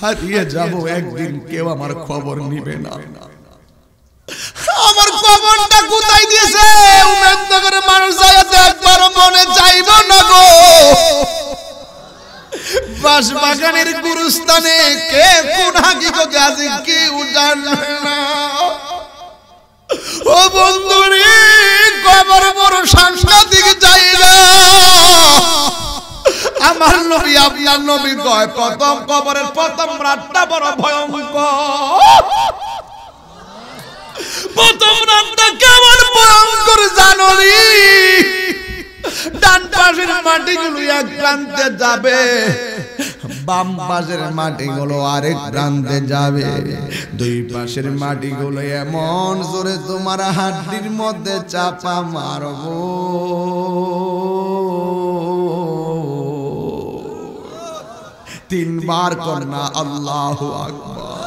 হারিয়ে যাব একদিন কেউ আমার খবর নিবে না। আমার খবরটা কোথায় দিয়েছে? উমেদনগরের মানুষ যায় একবার মনে চাইব না গো। বাসবাগানের গুরুস্থানে কে কোন হাকিকত আছে কেউ জানে না। ও বন্ধুরে কবর বড় সাংঘাতিক জায়গা। আমার নবী, আপনার নবী কয় প্রথম কবরের প্রথম রাতটা বড় ভয়ঙ্কর। প্রথম রাতটা কেমন ভয়ঙ্কর জানো? ডান পাশের মাটি মাটিগুলো এক প্রান্তে যাবে, বাম পাশের মাটি মাটিগুলো আরেক প্রান্তে যাবে। দুই পাশের মাটি মাটিগুলো এমন জোরে তোমার হাড্ডির মধ্যে চাপা মারবো। তিনবার কন্যা আল্লাহ আকবার।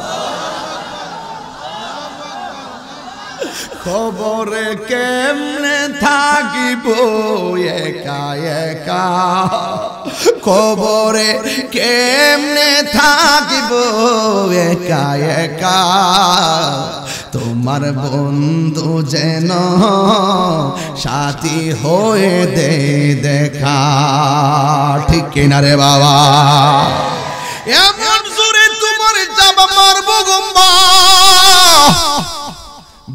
খবরে কেমনে থাকিব একা একা? খবরে কেমনে থাকিব একা একা? তোমার বন্ধু যেন সাথী হয়ে দে দেখা। ঠিক কিনা রে বাবা? এমন জোরে তোমার যাবা মারবো গম্বা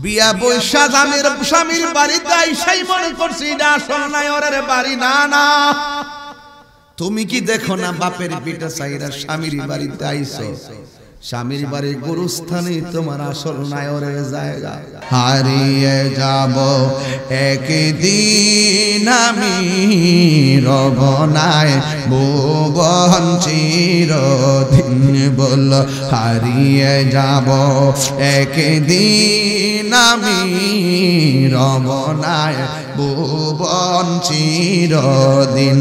বিয়া বৈশা স্বামীর স্বামীর বাড়িতে আইসাই মনে করছি আসল নাই ওরের বাড়ি, না না। তুমি কি দেখো না বাপের পিঠে চাইরা স্বামীর বাড়িতে আইসো? স্বামীর বাড়ি গুরুস্থানে তোমার আসল নায়রের জায়গা। হারিয়ে যাব একদিন আমি রব রবনায় ভুবন চিরদিন বল। হারিয়ে যাব একদিন আমি রব রবনায় ভুবন চিরদিন।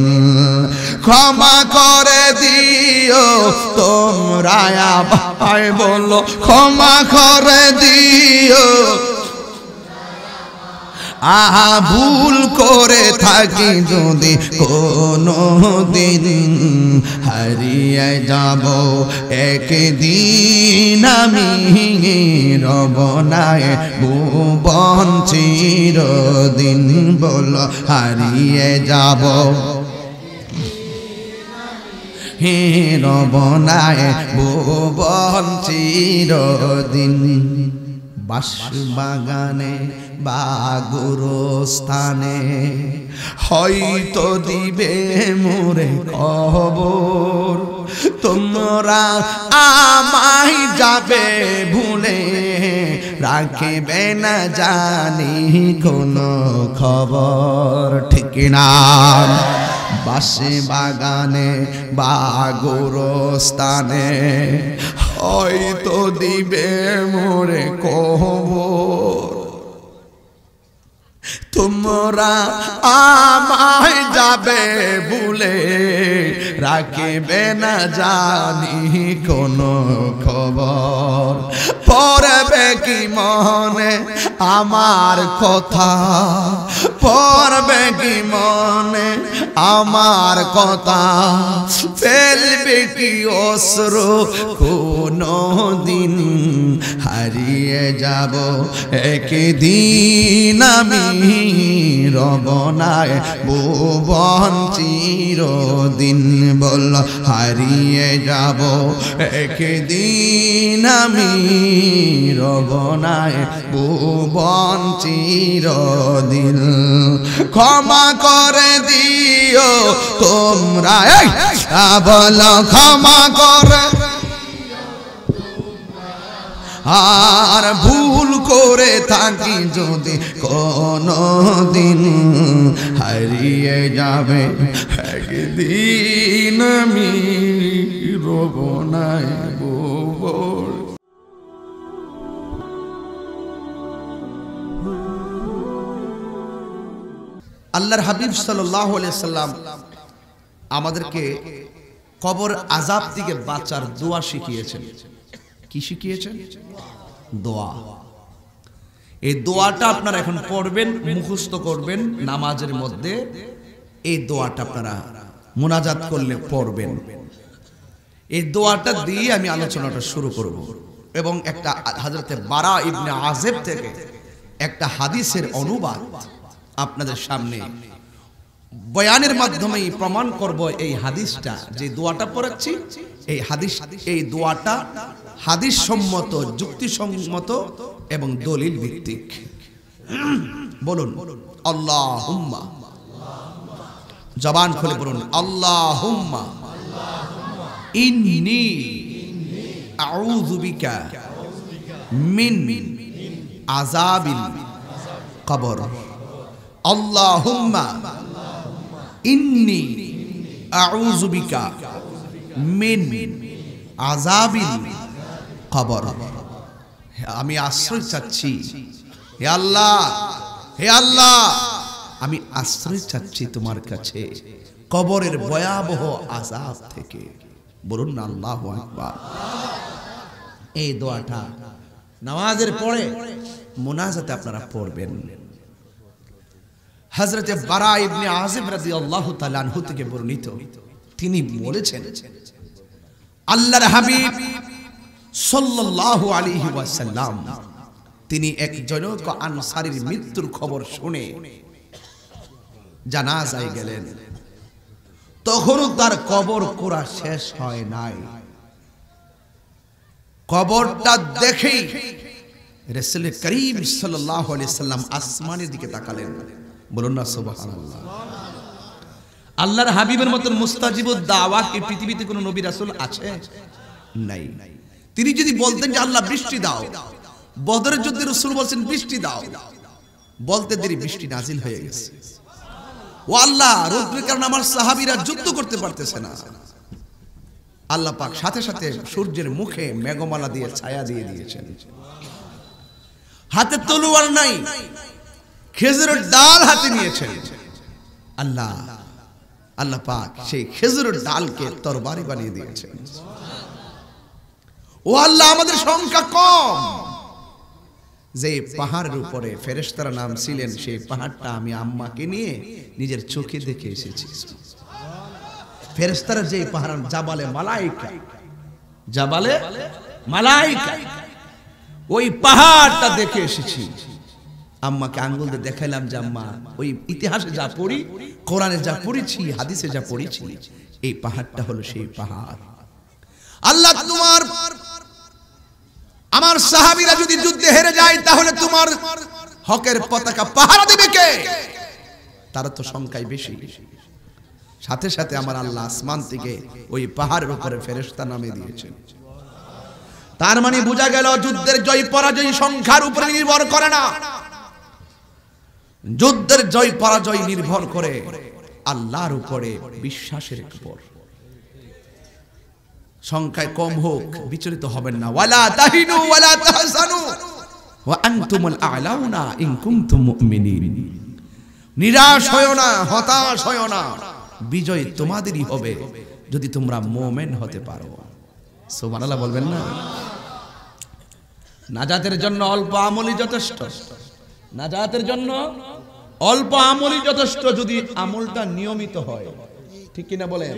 ক্ষমা করে দিও তোমরা ভাই বলো, ক্ষমা করে দিও। আহা, ভুল করে থাকি যদি কোনো দিন হারিয়ে যাব একদিন আমি রবনায় ভুবন চিরদিন বল, হারিয়ে যাব হে রবনায় ভুবন চিরদিন। বাস বাগানে বা হয়তো দিবে মোরে খবর তোমরা আমায় যাবে ভুলে রাখবে না জানি কোনো খবর, ঠিক না? বাসে বাগানে বা গোরস্থানে হয়তো দিবে মোরে কবর। তোমরা আমায় যাবে বলে রাখিবে না জানি কোনো খবর। পড়বে কি মনে আমার কথা? পড়বে কি মনে আমার কথা? ফেলবে কি অশ্রু? কোনো দিন হারিয়ে যাব। একদিন আমি রবনায় ভুবন চিরদিন বল, হারিয়ে যাব। একদিন আমি রবনায় ভুবন চিরদিন। ক্ষমা করে দিও তোমরা। বল, ক্ষমা করে আর ভুল করে থাকি যদি কোনো দিন হারিয়ে যাবে, একদিন আমি রব নাই আল্লাহর হাবিব সাল্লাহ সাল্লাম আমাদেরকে কবর আজাব থেকে বাঁচার দোয়া শিখিয়েছেন। কি শিখিয়েছেন? দোয়া। এই দোয়াটা আপনারা এখন পড়বেন, মুখস্থ করবেন নামাজের মধ্যে। এই দোয়াটা আপনারা মোনাজাত করলে পড়বেন। এই দোয়াটা দিয়ে আমি আলোচনাটা শুরু করব। এবং একটা হাজরতে বারা ইবনে আজেব থেকে একটা হাদিসের অনুবাদ আপনাদের সামনে বয়ানের মাধ্যমেই প্রমাণ করব এই হাদিসটা। যে দোয়াটা পড়াচ্ছি, এই হাদিস এই দোয়াটা হাদিস সম্মত যুক্তিসম্মত এবং দলিল ভিত্তিক বলুন আল্লাহ হুম্মা জবান খুলে বলুন আল্লাহ হুম্মা ইন্নি আউযু বিকা মিন আযাবিল কবর। আল্লাহুম্মা। ইন্নি আউযু বিকা মিন আযাবিল কবর আমি আশ্রয় চাচ্ছি। হে আল্লাহ হে আল্লাহ, আমি আশ্রয় চাচ্ছি তোমার কাছে কবরের ভয়াবহ আজাব থেকে। বলুন না আল্লাহ আকবার। এই দোয়াটা নামাজের পরে মোনাজাতে আপনারা পড়বেন। হযরতে বারা ইবনে আযিব রাদিয়াল্লাহু তাআলা আনহু থেকে বর্ণিত। তিনি বলেছেন, আল্লাহর হাবিব সাল্লাল্লাহু তিনি এক জনক আনসারীর মৃত্যুর খবর শুনে জানাজায় গেলেন, তখনও তার কবর কোরা শেষ হয় নাই। কবরটা দেখেই রাসূল করিম সাল্লাম আসমানের দিকে তাকালেন। বলুন না, সুবহানাল্লাহ। আল্লাহর হাবিবের মতন মুস্তাজিবুদ দাওয়া কি পৃথিবীতে কোনো নবী রাসূল আছে? নাই নাই। তিনি যদি বলতেন যে আল্লাহ বৃষ্টি দাও বদরের যুদ্ধে রাসূল বলছেন বৃষ্টি দাও। বলতে দেরি বৃষ্টি নাজিল হয়ে গেছে। ও আল্লাহ রৌদ্রের কারণে আমার সাহাবীরা যুদ্ধ করতে পারতেছে না। আল্লাহ পাক সাথে সাথে সূর্যের মুখে মেঘমালা দিয়ে ছায়া দিয়ে দিয়েছেন। হাতে তলোয়ার নাই খেজুরের ডাল হাতে নিয়েছেন। আল্লাহ আল্লাহ পাক সেই খেজুরের ডালকে তরবারি বানিয়ে দিয়েছেন। ও আল্লাহ, আমাদের সংখ্যা কম। যে পাহাড়ের উপরে ফেরেশতারা নাম ছিলেন, সেই পাহাড়টা আমি আম্মাকে নিয়ে নিজের চোখে দেখে এসেছি। ফেরেশতারা যে পাহাড়, জাবালে মালাইকা। জাবালে মালাইকা। ওই পাহাড়টা দেখে এসেছি। আম্মাকে আঙ্গুল দিয়ে দেখাইলাম যে আম্মা, ওই ইতিহাসে যা পড়ি, কোরআনে যা পড়েছি, হাদিসে যা পড়েছি, এই পাহাড়টা হলো সেই পাহাড়। আল্লাহ তোমার আমার সাহাবীরা যদি যুদ্ধে হেরে যায়, তাহলে তোমার হকের পতাকা পাহারা দেবে কে? তারা তো সংখ্যায় বেশি। সাথে সাথে আমার আল্লাহ আসমান থেকে ওই পাহাড়ের উপরে ফেরেশতা নামে দিয়েছেন। তার মানে বোঝা গেল যুদ্ধের জয় পরাজয় সংখ্যার উপরে নির্ভর করে না। যুদ্ধের জয় পরাজয় নির্ভর করে আল্লাহর উপরে বিশ্বাসের উপর। সংখ্যায় কম হোক। বিচলিত হবেন না। ওয়ালা তাহিনু ওয়ালা তাহসানু। ওয়া আনতুমুল আ'লাউনা ইন কুনতুম মুমিনিন। নিরাশ হয় না হতাশ হয় না। বিজয় তোমাদেরই হবে যদি তোমরা মুমিন হতে পারো। সুবহানাল্লাহ বলবেন না? নাজাতের জন্য অল্প আমলই যথেষ্ট। নাজাতের জন্য অল্প আমলই যথেষ্ট যদি আমলটা নিয়মিত হয়। ঠিক কিনা বলেন?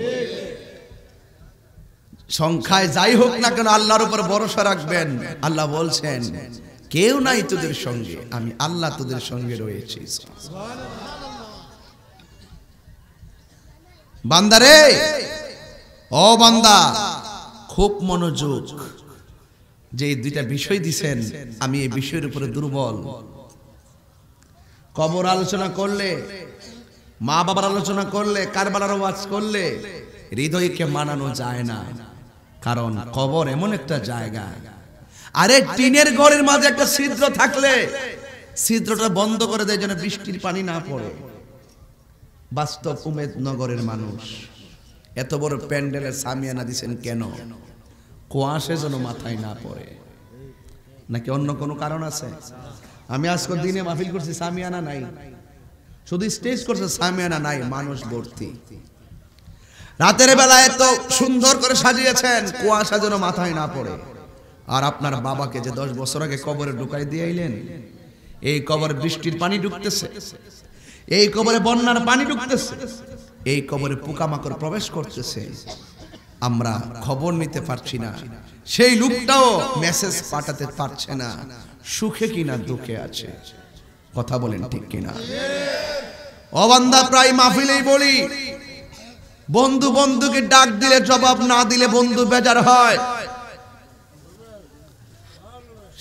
সংখ্যায় যাই হোক না কেন আল্লাহর উপর ভরসা রাখবেন। আল্লাহ বলছেন, কেউ নাই তোদের সঙ্গে, আমি আল্লাহ তোদের সঙ্গে রয়েছি। বান্দারে ও বান্দা, খুব মনোযোগ। যে দুইটা বিষয় দিছেন, আমি এই বিষয়ের উপরে দুর্বল। কবর আলোচনা করলে মা বাবার আলোচনা করলে, কারবালার ওয়াজ করলে, হৃদয়কে মানানো যায় না। কারণ কবর এমন একটা জায়গা। আরে টিনের ঘরের মাঝে একটা ছিদ্র থাকলে ছিদ্রটা বন্ধ করে দেয় যেন বৃষ্টির পানি না পড়ে। বাস্তব উমেদ নগরের মানুষ, এত বড় প্যান্ডেলের সামিয়ানা দিছেন কেন? কুয়াশে যেন মাথায় না পড়ে। নাকি অন্য কোনো কারণ আছে? আমি আজকে দিনে মাহফিল করছি, সামিয়ানা নাই। শুধু স্টেজ করছে, সামিয়ানা নাই, মানুষ ভর্তি। রাতের বেলা এত সুন্দর করে সাজিয়েছেন, কুয়াশা যেন মাথায় না পড়ে। আর আপনার বাবাকে যে দশ বছর আগে কবরে ঢুকাই দিয়ে আইলেন, এই কবরে বৃষ্টির পানি ঢুকতেছে, এই কবরে বন্যার পানি ঢুকতেছে, এই কবরে পোকামাকড় প্রবেশ করতেছে। আমরা খবর নিতে পারছি না, সেই লোকটাও মেসেজ পাঠাতে পারছে না, সুখে কিনা, দুঃখে আছে। কথা বলেন ঠিক কিনা? অবান্দা প্রায় মাহফিলেই বলি বন্ধু বন্ধুকে ডাক দিলে, জবাব না দিলে বন্ধু বেজার হয়।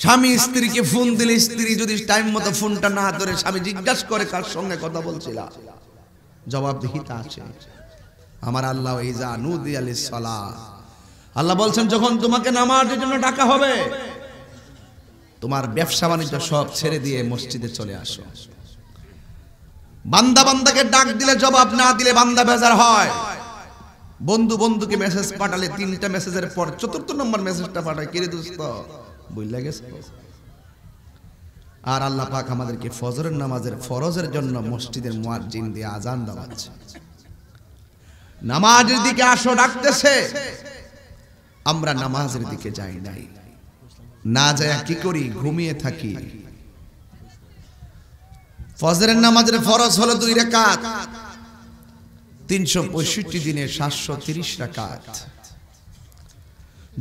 স্বামী স্ত্রীকে ফোন দিলে স্ত্রী যদি টাইম মতো ফোনটা না ধরে স্বামী জিজ্ঞাসা করে কার সঙ্গে কথা বলছিল? জবাবদিহিতা আছে। আমার আল্লাহ আল্লাহ বলছেন, যখন তোমাকে নামাজের জন্য ডাকা হবে, তোমার ব্যবসা বাণিজ্য সব ছেড়ে দিয়ে মসজিদে চলে আসো। বান্দা বান্দাকে ডাক দিলে জবাব না দিলে বান্দা বেজার হয়। বন্ধু বন্ধুকে মেসেজ পাঠালে তিনটা মেসেজের পর চতুর্থ নম্বর মেসেজটা পাঠায়। কিরে দোস্ত? বুঝলে গেছে? আর আল্লাহ পাক আমাদেরকে ফজরের নামাজের ফরজের জন্য মসজিদের মুয়াজ্জিন দিয়ে আজান দেওয়াচ্ছে। নামাজের দিকে আসো, ডাকতেছে। আমরা নামাজের দিকে যাই নাই। না যায় কি করি? ঘুমিয়ে থাকি। ফজরের নামাজের ফরজ হলো দুই রাকাত। তিনশো পঁয়ষট্টি দিনে সাতশো তিরিশ রাকাত।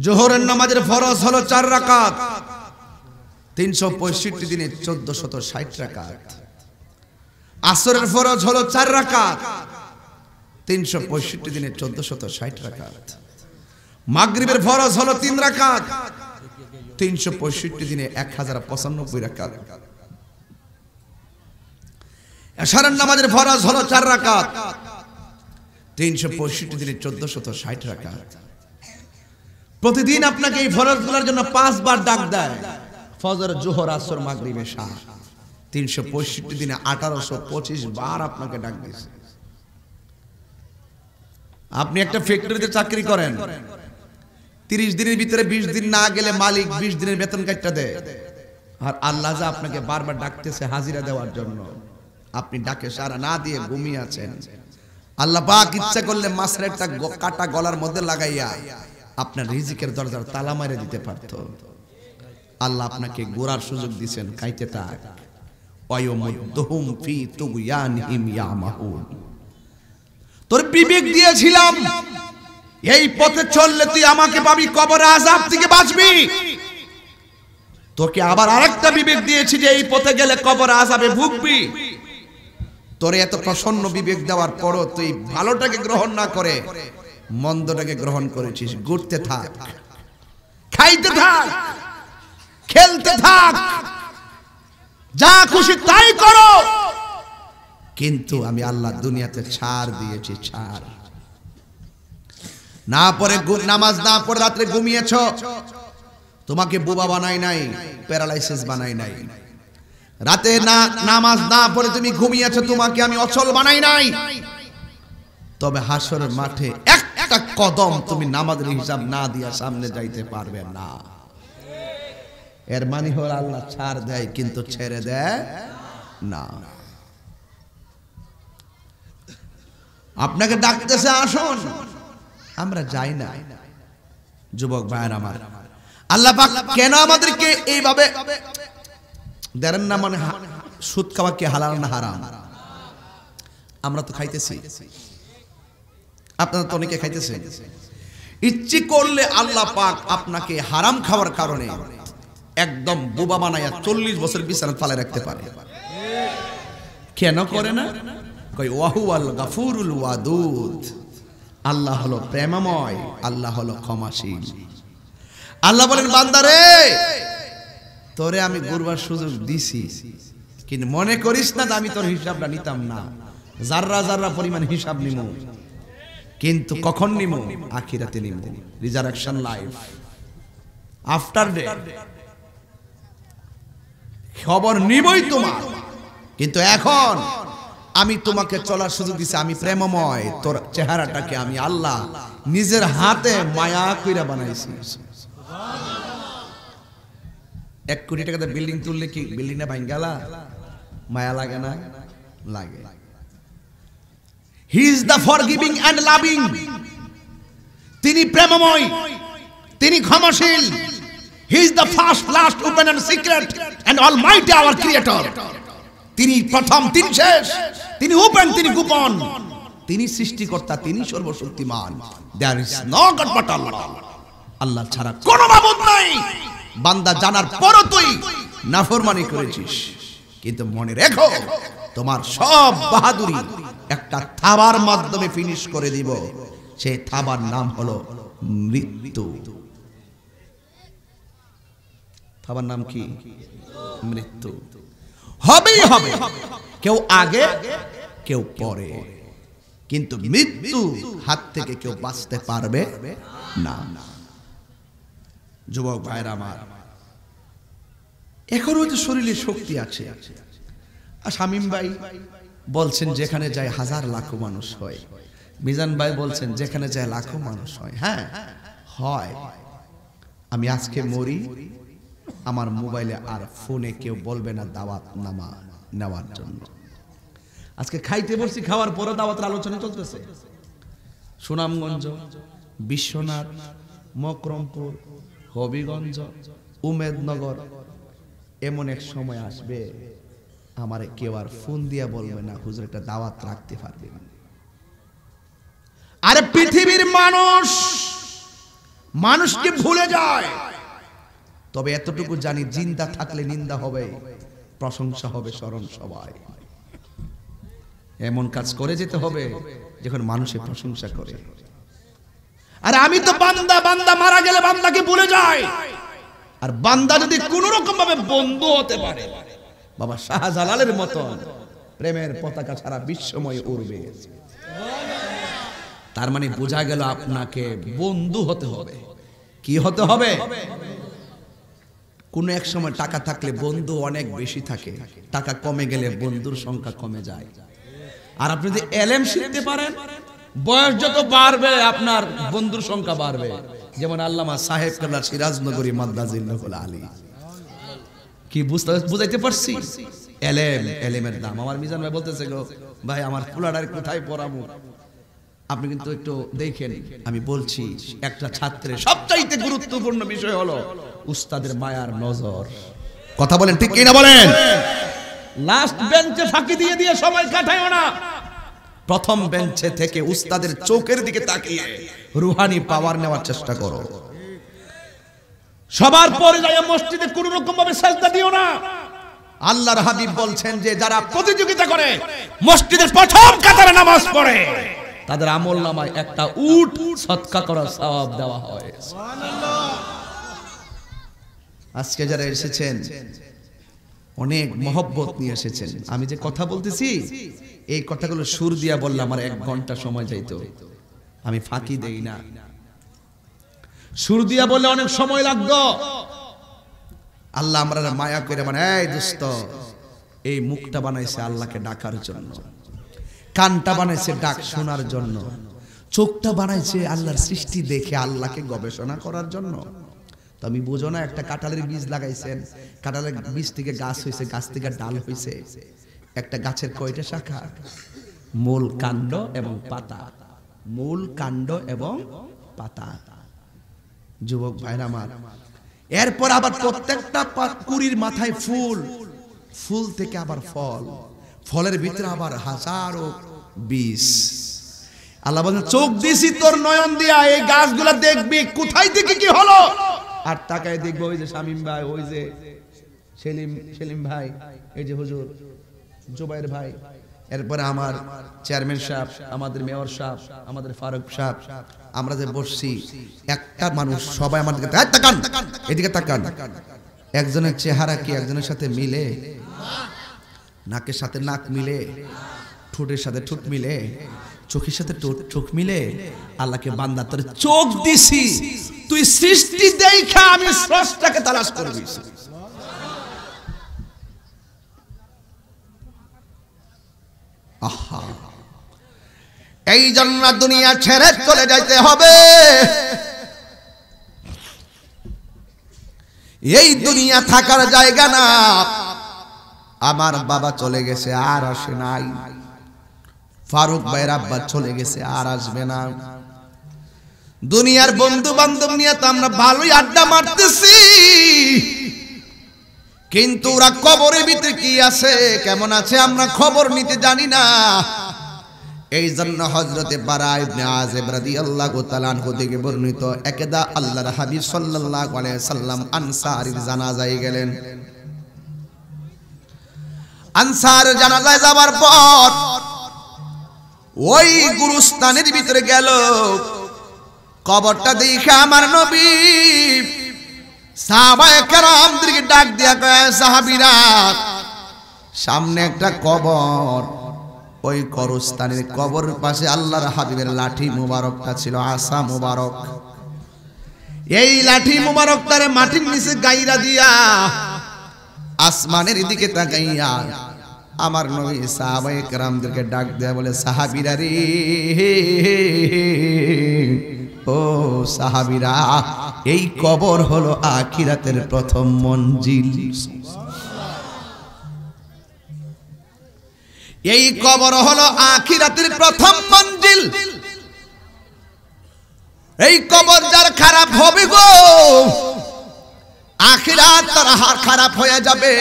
জোহরের নামাজের ফরজ হলো চার রাকাত। তিনশো পঁয়ষট্টি দিনে চোদ্দ শত ষাট রাকাত। আসরের ফরজ হলো চার রাকাত। তিনশো পঁয়ষট্টি দিনে চোদ্দ শত ষাট রাকাত। মাগরিবের ফরজ হলো তিন রাকাত। তিনশো পঁয়ষট্টি দিনে এক হাজার পঁচানব্বই রাকাত। এশারের নামাজের ফরজ হলো চার রাকাত। তিনশো পঁয়ষট্টি দিনে চোদ্দ শত ষাট রাকাত। প্রতিদিন আপনাকে এই ফরজগুলোর জন্য পাঁচবার ডাক দেয়। ফজর, জোহর, আসর, মাগরিবে শাহ তিনশো পঁয়ষট্টি দিনে আঠারোশো পঁচিশ বার আপনাকে ডাক দিয়েছে আপনি একটা ফ্যাক্টরিতে চাকরি করেন। তিরিশ দিনের ভিতরে বিশ দিন না গেলে মালিক বিশ দিনের বেতন কাটটা দেয়। আর আল্লাহ আপনাকে বারবার ডাকতেছে হাজিরা দেওয়ার জন্য। আপনি ডাকে সারা না দিয়ে ঘুমিয়ে আছেন। আল্লাহ পাক ইচ্ছা করলে মাছের একটা কাটা গলার মধ্যে লাগাইয়া আপনার রিজিকের দরজার তালা মারে দিতে পারত। আল্লাহ আপনাকে গোড়ার সুযোগ ফি তুগয়ানহিম ইয়ামাহুন। তোর বিবেক দিয়েছিলাম, এই পথে চললে তুই আমাকে পাবি, কবর আজাব থেকে বাঁচবি। তোকে আবার আরেকটা বিবেক দিয়েছি যে এই পথে গেলে কবর আজাবে ভুগবি। তোরে এত প্রসন্ন বিবেক দেওয়ার পরও তুই ভালোটাকে গ্রহণ না করে, মন্দটাকে গ্রহণ করেছিস। ঘুরতে থাক। খাইতে থাক। খেলতে থাক। যা খুশি তাই করো। কিন্তু আমি আল্লাহ দুনিয়াতে ছাড় দিয়েছি, ছাড়। না পরে নামাজ না পড়ে রাত্রে ঘুমিয়েছ। তোমাকে বোবা বানাই নাই, প্যারালাইসিস বানাই নাই। রাতে না নামাজ না পড়ে তুমি ঘুমিয়েছ, তোমাকে আমি অচল বানাই নাই। তবে হাসরের মাঠে একটা কদম তুমি নামাজের হিসাব না দিয়া সামনে যাইতে পারবে না। এর মানে হল আল্লাহ ছাড় দেয়, কিন্তু ছেড়ে দেয় না। আপনাকে ডাকতেছে, আসুন। আমরা যাই না। যুবক ভাইয়ের আমার। আল্লাহ কেন আমাদেরকে এইভাবে দেন না মানে সুদ খাওয়া কি হালাল না হারাম? আমরা তো খাইতেছি। আপনারা তো অনেকে খাইতেছেন। ইচ্ছে করলে আল্লাহ পাক আপনাকে হারাম খাওয়ার কারণে একদম বোবা বানাইয়া চল্লিশ বছর বিছানা পালে রাখতে পারে। কেন করে না? কই ওয়াহু আল গাফুরুল ওয়াদুদ। আল্লাহ হলো প্রেমময়, আল্লাহ হলো ক্ষমাশীল। আল্লাহ বলেন, বান্দারে তোরে আমি গুরবার সুযোগ দিছি। কিন্তু মনে করিস না আমি তোর হিসাবটা নিতাম না। জাররা জাররা পরিমাণ হিসাব নিব কিন্তু কখন নিব আখিরাতে নিব রিজারেকশন লাইফ আফটার ডে খবর নিবই তোমার। কিন্তু এখন আমি তোমাকে চলার সুযোগ দিছি। আমি প্রেমময়। তোর চেহারাটাকে আমি আল্লাহ নিজের হাতে মায়া কইরা বানাইছি। এক কোটি টাকাতে বিল্ডিং তুললে কি বিল্ডিংটা ভাঙ গেলা মায়া লাগে না? লাগে। He is the forgiving and loving তিনি প্রেমময়। তিনি ক্ষমাশীল। He is the first last open and secret and almighty our creator তিনি প্রথম, তিনি শেষ। তিনি ওপেন তিনি গোপন। তিনি সৃষ্টিকর্তা, তিনি সর্বশক্তিমান। There is no god but Allah Allah ছাড়া কোনো মাবুদ নাই। বান্দা জানার পরও তুই নাফরমানি করেছিস। কিন্তু মনে রেখো, তোমার সব বাহাদুরি একটা থাবার মাধ্যমে ফিনিশ করে দিব। সেই থাবার নাম হলো মৃত্যু। থাবার নাম কি? মৃত্যু। হবেই হবে। কেউ আগে, কেউ পরে। কিন্তু মৃত্যু হাত থেকে কেউ বাঁচতে পারবে না না। যুবক ভাইরা আমার। এখনও যে শরীরে শক্তি আছে। আর শামীম ভাই বলছেন, যেখানে যায় হাজার লাখো মানুষ হয়। মিজান ভাই বলছেন, যেখানে যায় লাখো মানুষ হয়। হ্যাঁ হয়। আমি আজকে মরি, আমার মোবাইলে আর ফোনে কেউ বলবে না দাওয়াত নামা নেওয়ার জন্য। আজকে খাইতে বসছি, খাওয়ার পরে দাওয়াতের আলোচনা চলতেছে। সুনামগঞ্জ, বিশ্বনাথ, মকরমপুর হবিগঞ্জ, উমেদনগর, এমন এক সময় আসবে, আমারে কেউ আর ফোন দিয়া বলবে না, হুজুর, একটা দাওয়াত রাখতে পারবে না। আরে পৃথিবীর মানুষ, মানুষকে ভুলে যায়। তবে এতটুকু জানি, জিন্দা থাকলে নিন্দা হবে, প্রশংসা হবে স্মরণ সবাই। এমন কাজ করে যেতে হবে, যখন মানুষের প্রশংসা করে। আর আমি তো বান্দা বান্দা মারা গেলে বান্দাকে ভুলে যায় আর বান্দা যদি কোন রকম ভাবে বন্ধু হতে পারে, বাবা শাহজালালের মতন প্রেমের পতাকা ছাড়া বিশ্বময় উড়বে। তার মানে বোঝা গেল আপনাকে বন্ধু হতে হবে। কি হতে হবে? কোন এক সময় টাকা থাকলে বন্ধু অনেক বেশি থাকে। টাকা কমে গেলে বন্ধুর সংখ্যা কমে যায়। আর আপনি যদি এলএম শিখতে পারেন বয়স যত বাড়বে আপনার বন্ধুর সংখ্যা বাড়বে। যেমন আল্লামা সাহেব কাবলা সিরাজনগরী মাদ্রাজিল্লাহুল আলী। কি বুঝতে বুঝাইতে পারছি? এলেম এলেমের দাম। আমার মিজান ভাই বলতেছে গো ভাই আমার ফুলাডার কোথায় পড়াবো? আপনি কিন্তু একটু দেখেন আমি বলছি একটা ছাত্রের সবচাইতে গুরুত্বপূর্ণ বিষয় হলো উস্তাদের মায়ার নজর। কথা বলেন ঠিক কিনা বলেন? লাস্ট বেঞ্চে ফাঁকি দিয়ে দিয়ে সময় কাটায়ও না। প্রথম বেঞ্চে থেকে উস্তাদের চোখের দিকে তাকিয়ে রুহানি পাওয়ার নেওয়ার চেষ্টা করো। সবার পরে যায় মসজিদে কোন রকম ভাবে সাজদা দিও না। আল্লাহর হাবিব বলছেন যে, যারা প্রতিযোগিতা করে, মসজিদের প্রথম কাতারে নামাজ পড়ে, তাদের আমল নামায় একটা উট সৎকা করার সওয়াব দেওয়া হয়। আজকে যারা এসেছেন, অনেক মহব্বত নিয়ে এসেছেন। আমি যে কথা বলতেছি এই কথাগুলো সুর দিয়া বললে আমার এক ঘণ্টা সময় যাইতো। আমি ফাঁকি দেই না। সুর দিয়া বললে অনেক সময় লাগতো। আল্লাহ আমরা মায়া করে মানে এই দোস্ত এই মুখটা বানাইছে আল্লাহকে ডাকার জন্য। কানটা বানাইছে ডাক শোনার জন্য। চোখটা বানাইছে আল্লাহর সৃষ্টি দেখে আল্লাহকে গবেষণা করার জন্য। তো আমি বুঝো না একটা কাঁঠালের বীজ লাগাইছেন। কাঁঠালের বীজ থেকে গাছ হয়েছে গাছ থেকে ডাল হয়েছে একটা গাছের কয়টা শাখা? মূল কাণ্ড এবং পাতা। মূল কাণ্ড এবং পাতা। যুবক ভাইরা আমার এরপর আবার প্রত্যেকটা কুড়ির মাথায় ফুল। ফুল থেকে আবার ফল। ফলের ভিতরে আবার হাজারো বিষ আল্লাহ বলেন চোখ দিছি তোর নয়ন দিয়া এই গাছগুলা দেখবি কোথায় থেকে কি হলো? আর তাকায় দেখব ওই যে শামিম ভাই ওই যে সেলিম সেলিম ভাই এই যে হুজুর। জুবাইর ভাই এরপরে আমার চেয়ারম্যান সাহেব আমাদের মেয়র সাহেব আমাদের ফারুক সাহেব আমরা যে বসছি একটা মানুষ সবাই আমার দিকে তাকান, এদিকে তাকান। একজনের চেহারা কি একজনের সাথে মিলে? নাকের সাথে নাক মিলে? ঠোঁটের সাথে ঠোঁট মিলে? চোখের সাথে চোখ মিলে? আল্লাহকে বান্দা তোর চোখ দিছি তুই সৃষ্টি দেখা আমি স্রষ্টাকে তালাশ করবি এই জন্য দুনিয়া ছেড়ে চলে যাইতে হবে। এই দুনিয়া থাকার জায়গা না। আমার বাবা চলে গেছে, আর আসে নাই। ফারুক ভাইয়ের আব্বা চলে গেছে, আর আসবে না। দুনিয়ার বন্ধু বান্ধব নিয়ে তো আমরা ভালোই আড্ডা মারতেছি। কিন্তু ওরা কবরের ভিতরে কি আছে? কেমন আছে আমরা খবর নিতে জানি না। এই জন্য হজরতে বারা ইবনে আযিব রাদিয়াল্লাহু তাআলা আনহু থেকে বর্ণিত একদা আল্লাহর হাবিব সাল্লাম আনসারীর জানাজায় গেলেন। আনসার জানাজায় যাবার পর ওই গুরুস্থানের ভিতরে গেল। কবরটা দেখে আমার নবী সাহাবায়ে কেরামদেরকে ডাক দিয়া কয় সাহাবীরা, সামনে একটা কবর। ওই করস্থানের কবরের পাশে আল্লাহর হাবিবের লাঠি মুবারকটা ছিল আসা মুবারক। এই লাঠি মুবারক তারে মাটির নিচে গাইরা দিয়া আসমানের দিকে তাকাইয়া আমার নবী সাহাবায়ে কেরামদেরকে ডাক দেয়া বলে, সাহাবীরা রে ও সাহাবীরা, এই কবর হলো আখিরাতের প্রথম মঞ্জিল। এই কবর হলো আখিরাতের প্রথম মঞ্জিল। এই কবর যার খারাপ হবে গো, আখিরাত তার হার খারাপ হয়ে যাবে।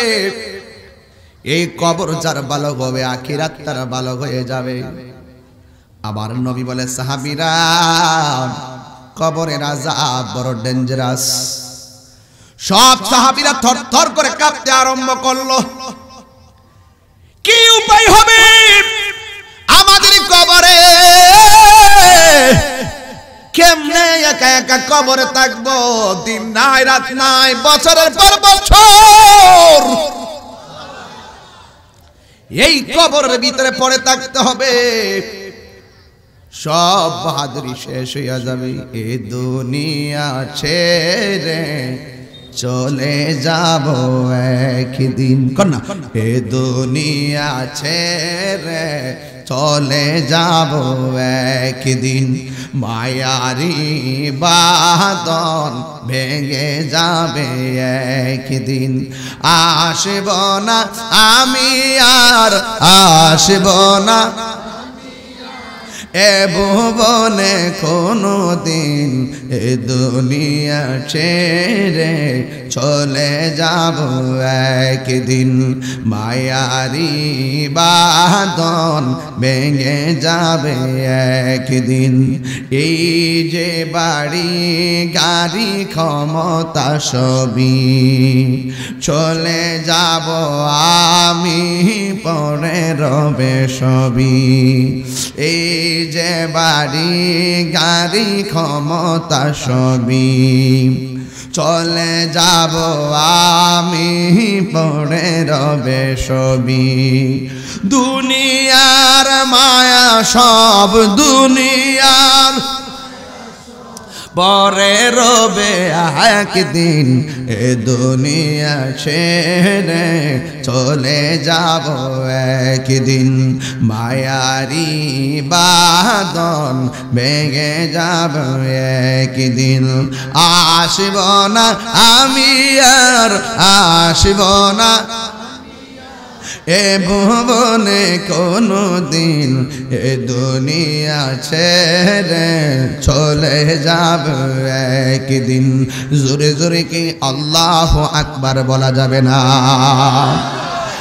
এই কবর যার বালক হবে, আখিরাত তার বালক হয়ে যাবে। আবার নবী বলে, সাহাবিরা, কবরের আজাব বড় ডেঞ্জারাস সব সাহাবিরা থর থর করে কাঁপতে আরম্ভ করল। কি উপায় হবে? আমাদের কবরে কেমনে একা একা কবরে থাকব? দিন নাই, রাত নাই, বছরের পর বছর। এই কবরের ভিতরে পড়ে থাকতে হবে। সব বাহাদুরি শেষ হইয়া যাবে। এ দুনিয়া ছেড়ে চলে যাব একদিন। কন্যা এ দুনিয়া ছেড়ে চলে যাব একদিন। মায়ারি বাদন ভেঙে যাবে একদিন। আসব না আমি আর আসব না এ ভুবনে কোনো দিন এ দুনিয়া ছেড়ে চলে যাব একদিন। মায়ারি বাদন ভেঙে যাবে একদিন। এই যে বাড়ি, গাড়ি, ক্ষমতা সবই চলে যাব আমি, পরে রবে সবই। এই যে বাড়ি, গাড়ি ক্ষমতা সবই। চলে যাব আমি, পড়ে রবে সবই। দুনিয়ার মায়া সব দুনিয়ার পরে রবে একদিন এ দুনিয়া ছেড়ে চলে যাব একদিন। মায়ারি বাদন ভেঙে যাব একদিন। আসব না আমি আর আসব না এ ভুবনে কোনো দিন এ দুনিয়া ছেড়ে চলে যাব একদিন। জোরে জোরে কি আল্লাহ আকবার বলা যাবে না?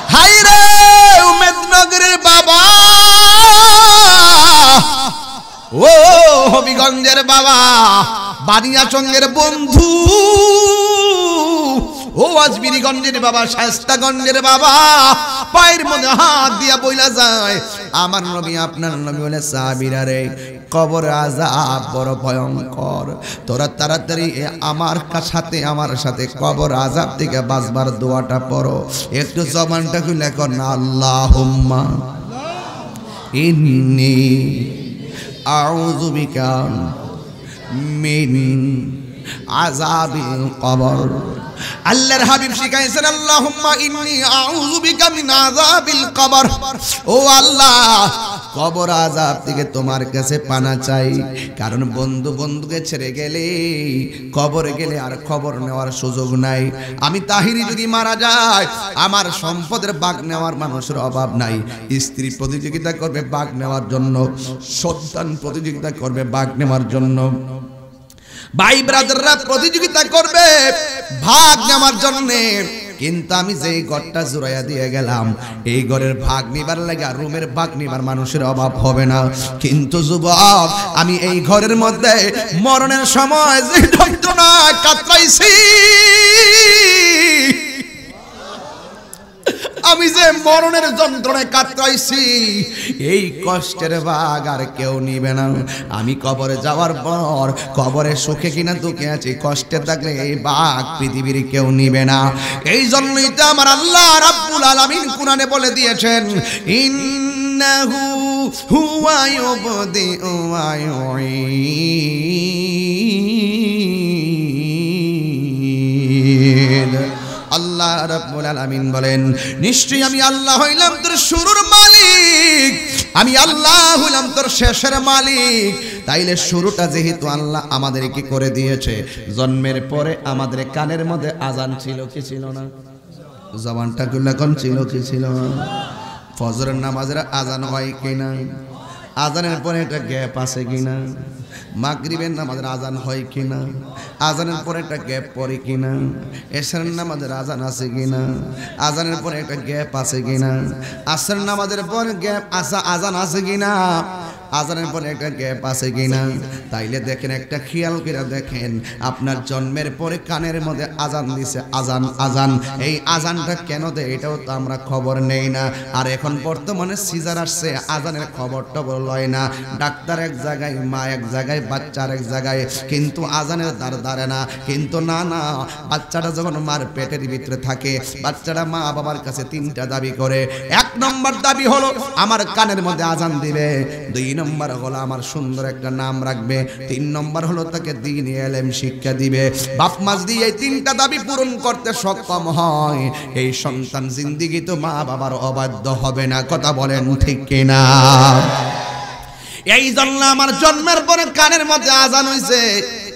হাই রে উমেদনগরের বাবা! ও হবিগঞ্জের বাবা, বানিয়াচঙ্গের বন্ধু। ও আজমিরিগঞ্জের বাবা, শাস্তাগঞ্জের বাবা, পায়ের মধ্যে হাত দিয়া বইলা যায়। আমার নবী, আপনার নবী বলে সাবিরা রে, কবর আজাব বড় ভয়ঙ্কর। তোরা তাড়াতাড়ি আমার সাথে আমার সাথে কবর আজাব থেকে বাঁচবার দোয়াটা পড়ো। একটু জবানটা খুলে কর না আল্লাহ ইন্নি আউযু বিকা মিন আযাবিল কবর। আল্লাহর হাবিব শিখাইছেন, আল্লাহুম্মা ইন্নী আউযু বিকা মিন আযাবিল কবর। ও আল্লাহ, কবর আযাব থেকে তোমার কাছে পানা চাই, কারণ বন্ধু বন্ধুকে ছেড়ে গেলে, কবরে গেলে আর খবর নেওয়ার সুযোগ নাই। আমি তাহিরি যদি মারা যায় আমার সম্পদের বাঘ নেওয়ার মানুষের অভাব নাই। স্ত্রী প্রতিযোগিতা করবে বাঘ নেওয়ার জন্য, সন্তান প্রতিযোগিতা করবে বাঘ নেওয়ার জন্য। ভাই ব্রাদাররা প্রতিযোগিতা করবে, ভাগ নেওয়ার জন্য। কিন্তু আমি যে ঘরটা জুড়াইয়া দিয়ে গেলাম, এই ঘরের ভাগ নিবার লাগা রুমের ভাগ নিবার মানুষের অভাব হবে না। কিন্তু যুবক, আমি এই ঘরের মধ্যে মরণের সময় যে যন্ত্রণা কাতরাইছি। আমি যে মরণের যন্ত্রণায় কাতরাইছি, এই কষ্টের ভাগ আর কেউ নিবে না। আমি কবরে যাওয়ার পর কবরে সুখে কিনা দুঃখে আছি, কষ্টে থাকলে এই বাঘ পৃথিবীর কেউ নিবে না। এই জন্যই তো আমার আল্লাহ রাব্বুল আলামিন কুরআনে বলে দিয়েছেন, ইন্নাহু হুয়া ইউবদিউ ওয়া ইউঈদ। আল্লাহ রাব্বুল বলেন, নিশ্চয়ই আমি আল্লাহ হইলাম তোর শুরুর মালিক। আমি আল্লাহ হইলাম তোর শেষের মালিক। তাইলে শুরুটা যেহেতু আল্লাহ আমাদেরকে করে দিয়েছে, জন্মের পরে আমাদের কানের মধ্যে আজান ছিল কি ছিল না? জবানটা কোন ছিল কি ছিল ফজরের নামাজের আজান হয় কিনা আজানের পরে একটা গ্যাপ আছে কিনা? মাগরিবের নামাজের আজান হয় কিনা? আজানের পরে একটা গ্যাপ পড়ে কিনা? এসারের নামাজের আজান আছে কিনা? আজানের পরে একটা গ্যাপ আছে কিনা? আসার নামাজের পরে গ্যাপ আসা আজান আছে কিনা? আজানের পরে একটা গ্যাপ আছে কিনা? তাইলে দেখেন, একটা খেয়াল করে দেখেন, আপনার জন্মের পরে কানের মধ্যে আজান দিছে, আজান আজান। এই আজানটা কেন দেয় এটাও তো আমরা খবর নেই না। আর এখন বর্তমানে সিজার আসছে, আজানের খবর টবর লয় না। ডাক্তার এক জায়গায়, মা এক জায়গায়, বাচ্চার এক জায়গায়। কিন্তু আজানের দ্বার দাঁড়ে না। কিন্তু না না, বাচ্চাটা যখন মার পেটের ভিতরে থাকে, বাচ্চাটা মা বাবার কাছে তিনটা দাবি করে। এক নম্বর দাবি হলো, আমার কানের মধ্যে আজান দিবে। দুই নম্বর হলো আমার সুন্দর একটা নাম রাখবে। তিন নম্বর হলো তাকে দিন এলেম শিক্ষা দিবে। বাপ মাস দিয়ে এই তিনটা দাবি পূরণ করতে সক্ষম হয়। এই সন্তান জিন্দিগি তো মা বাবার অবাধ্য হবে না, কথা বলেন ঠিক কিনা? এই জন্য আমার জন্মের পরে কানের মধ্যে আজান হইছে।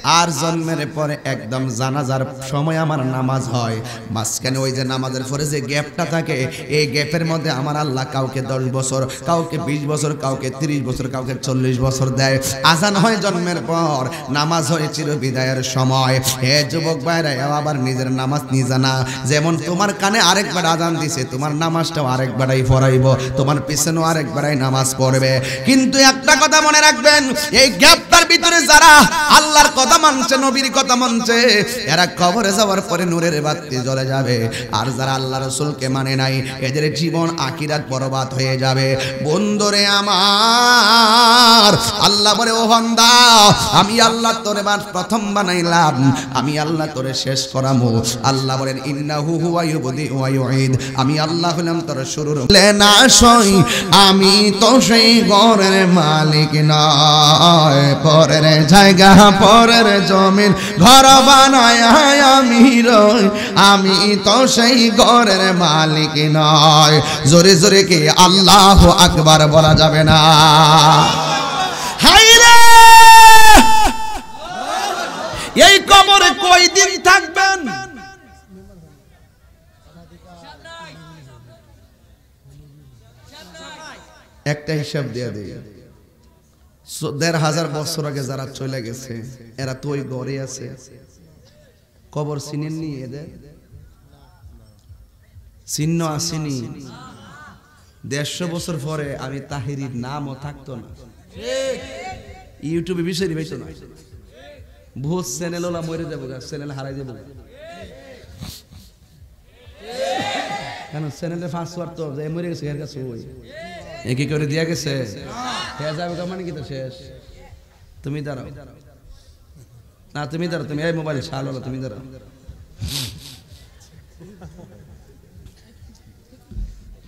আর জন্মের পরে একদম জানাজার সময় আমার নামাজ হয়। মাঝখানে ওই যে নামাজের পরে যে গ্যাপটা থাকে, এই গ্যাপের মধ্যে আমার আল্লাহ কাউকে দশ বছর, কাউকে বিশ বছর, কাউকে তিরিশ বছর, কাউকে চল্লিশ বছর দেয়। আজান হয় জন্মের পর, নামাজ হয় চির বিদায়ের সময়। হে যুবক ভাইরা আবার নিজের নামাজ নিজে না। যেমন তোমার কানে আরেকবার আজান দিছে, তোমার নামাজটাও আরেকবারাই পড়াইব, তোমার পিছনেও আরেকবারাই নামাজ পড়বে। কিন্তু একটা কথা মনে রাখবেন, এই গ্যাপটার ভিতরে যারা আল্লাহর কথা মানছে, নবীর কথা মানছে, এরা কবরে যাওয়ার পরে নূরের বাতি জ্বলে যাবে। আর যারা আল্লাহ রসুলকে মানে নাই, এদের জীবন আকিরাত বরবাদ হয়ে যাবে। বন্ধুরে আমার, আল্লাহ বলে, ও হন্দা আমি আল্লাহ তোরে প্রথম বানাইলাম, আমি আল্লাহ তোরে শেষ করামু। আল্লাহ বলেন, ইন্নাহু হুয়া ইউবদি ওয়া ইউঈদ। আমি আল্লাহ হলাম তোর শুরুর না সই আমি তো সেই ঘরের মালিক নয়, পরের জায়গা, পরের জমিন, ঘর বানায় আমি রই। আমি তো সেই ঘরের মালিক নয় জোরে জোরে কি আল্লাহ আকবার বলা যাবে না। এই কবরে কয়দিন থাকবেন? একটা হিসাব দিয়ে সো- দেড় হাজার বছর আগে যারা চলে গেছে, এরা তো ওই ঘরে আছে। কবর চিনেননি এদের? চিহ্ন আসেনি। দেড়শো বছর পরে আমি তাহিরির নামও থাকতো না। ইউটিউবে বিষয় পাইতো না। বহুত চ্যানেল ওলা মরে যাব চ্যানেল হারাই যাব কেন? চ্যানেলের পাসওয়ার্ড তো মরে গেছে, এর কাছে ওই একই করে দিয়া গেছে? হ্যাঁ মানে কি তো শেষ? তুমি দাঁড়াও। না, তুমি দাঁড়াও, তুমি এই মোবাইল ছাল হলো, তুমি দাঁড়াও।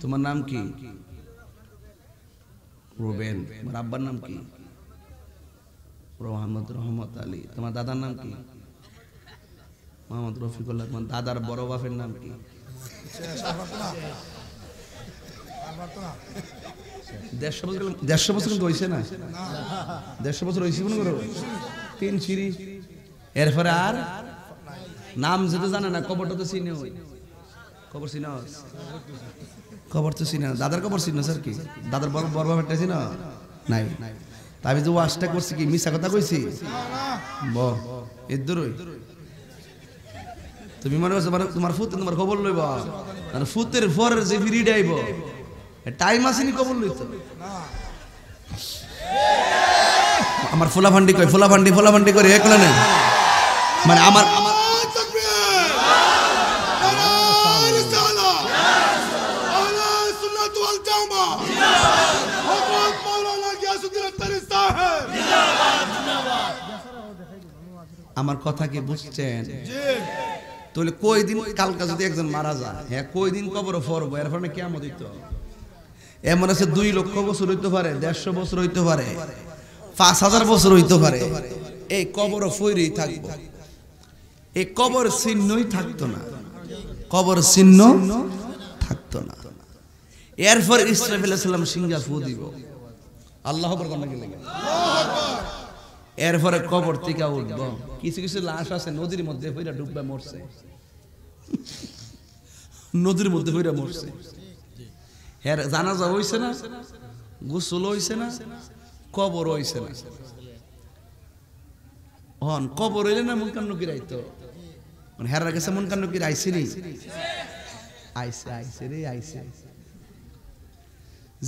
তোমার নাম কি? রুবেন। তোমার আব্বার নাম কি? মোহাম্মদ রহমত আলী। তোমার দাদার নাম কি? মোহাম্মদ রফিকুল্লাহ। তোমার দাদার বড় বাপের নাম কি? দেড়শো বছর দেড়শো বছর কিন্তু হয়েছে না? দেড়শো বছর হয়েছে মনে করো? তিন সিঁড়ি। এরপরে আর নাম যেতে জানে না কবরটা তো চিনে ওই। কবর চিনা কবর তো চিনা দাদার কবর চিনো স্যার কি? দাদার বড় বড় বাবারটা চিনো নাই। আমি যে ওয়াশটা করছি কি মিশা কথা কইছি? ব। এদুরই তুমি মনে করছ মানে তোমার ফুতে তোমার খবর লইব? আর ফুতের পরের যে ফিরি ডাইব টাইম আসেনি কবুল লইতো আমার ফোলা ভান্ডি কই ফোলা ভান্ডি ফোলা ভান্ডি করে একলা নেই? মানে আমার আমার আমার কথা কি বুঝছেন? তাহলে কই দিন কালকা যদি একজন মারা যায়? হ্যাঁ কই দিন কবর ফরবো? এর ফলে কেমন দিত এমন আছে দুই লক্ষ বছর হইতে পারে, দেড়শো বছর হইতে পারে, পাঁচ হাজার বছর হইতে পারে। এই কবর ফইরেই থাকব। এই কবর চিহ্নই থাকতো না। কবর চিহ্ন থাকতো না। এরপর ইসরাফিল সাল্লাম সিঙ্গাফু দিব। আল্লাহ এরপরে কবর থেকে উঠবো। কিছু কিছু লাশ আছে, নদীর মধ্যে হইরা ডুববে মরছে। নদীর মধ্যে হইরা মরছে। হ্যাঁ জানাজা হইছে না? গোসল হইছে না? কবর হইছে না? হন, কবর হইলে না মন কান্ন কি রাইতো হেরার কাছে মন কান্ন কি রাইছে নি? আইছে আইছে রে, আইছে।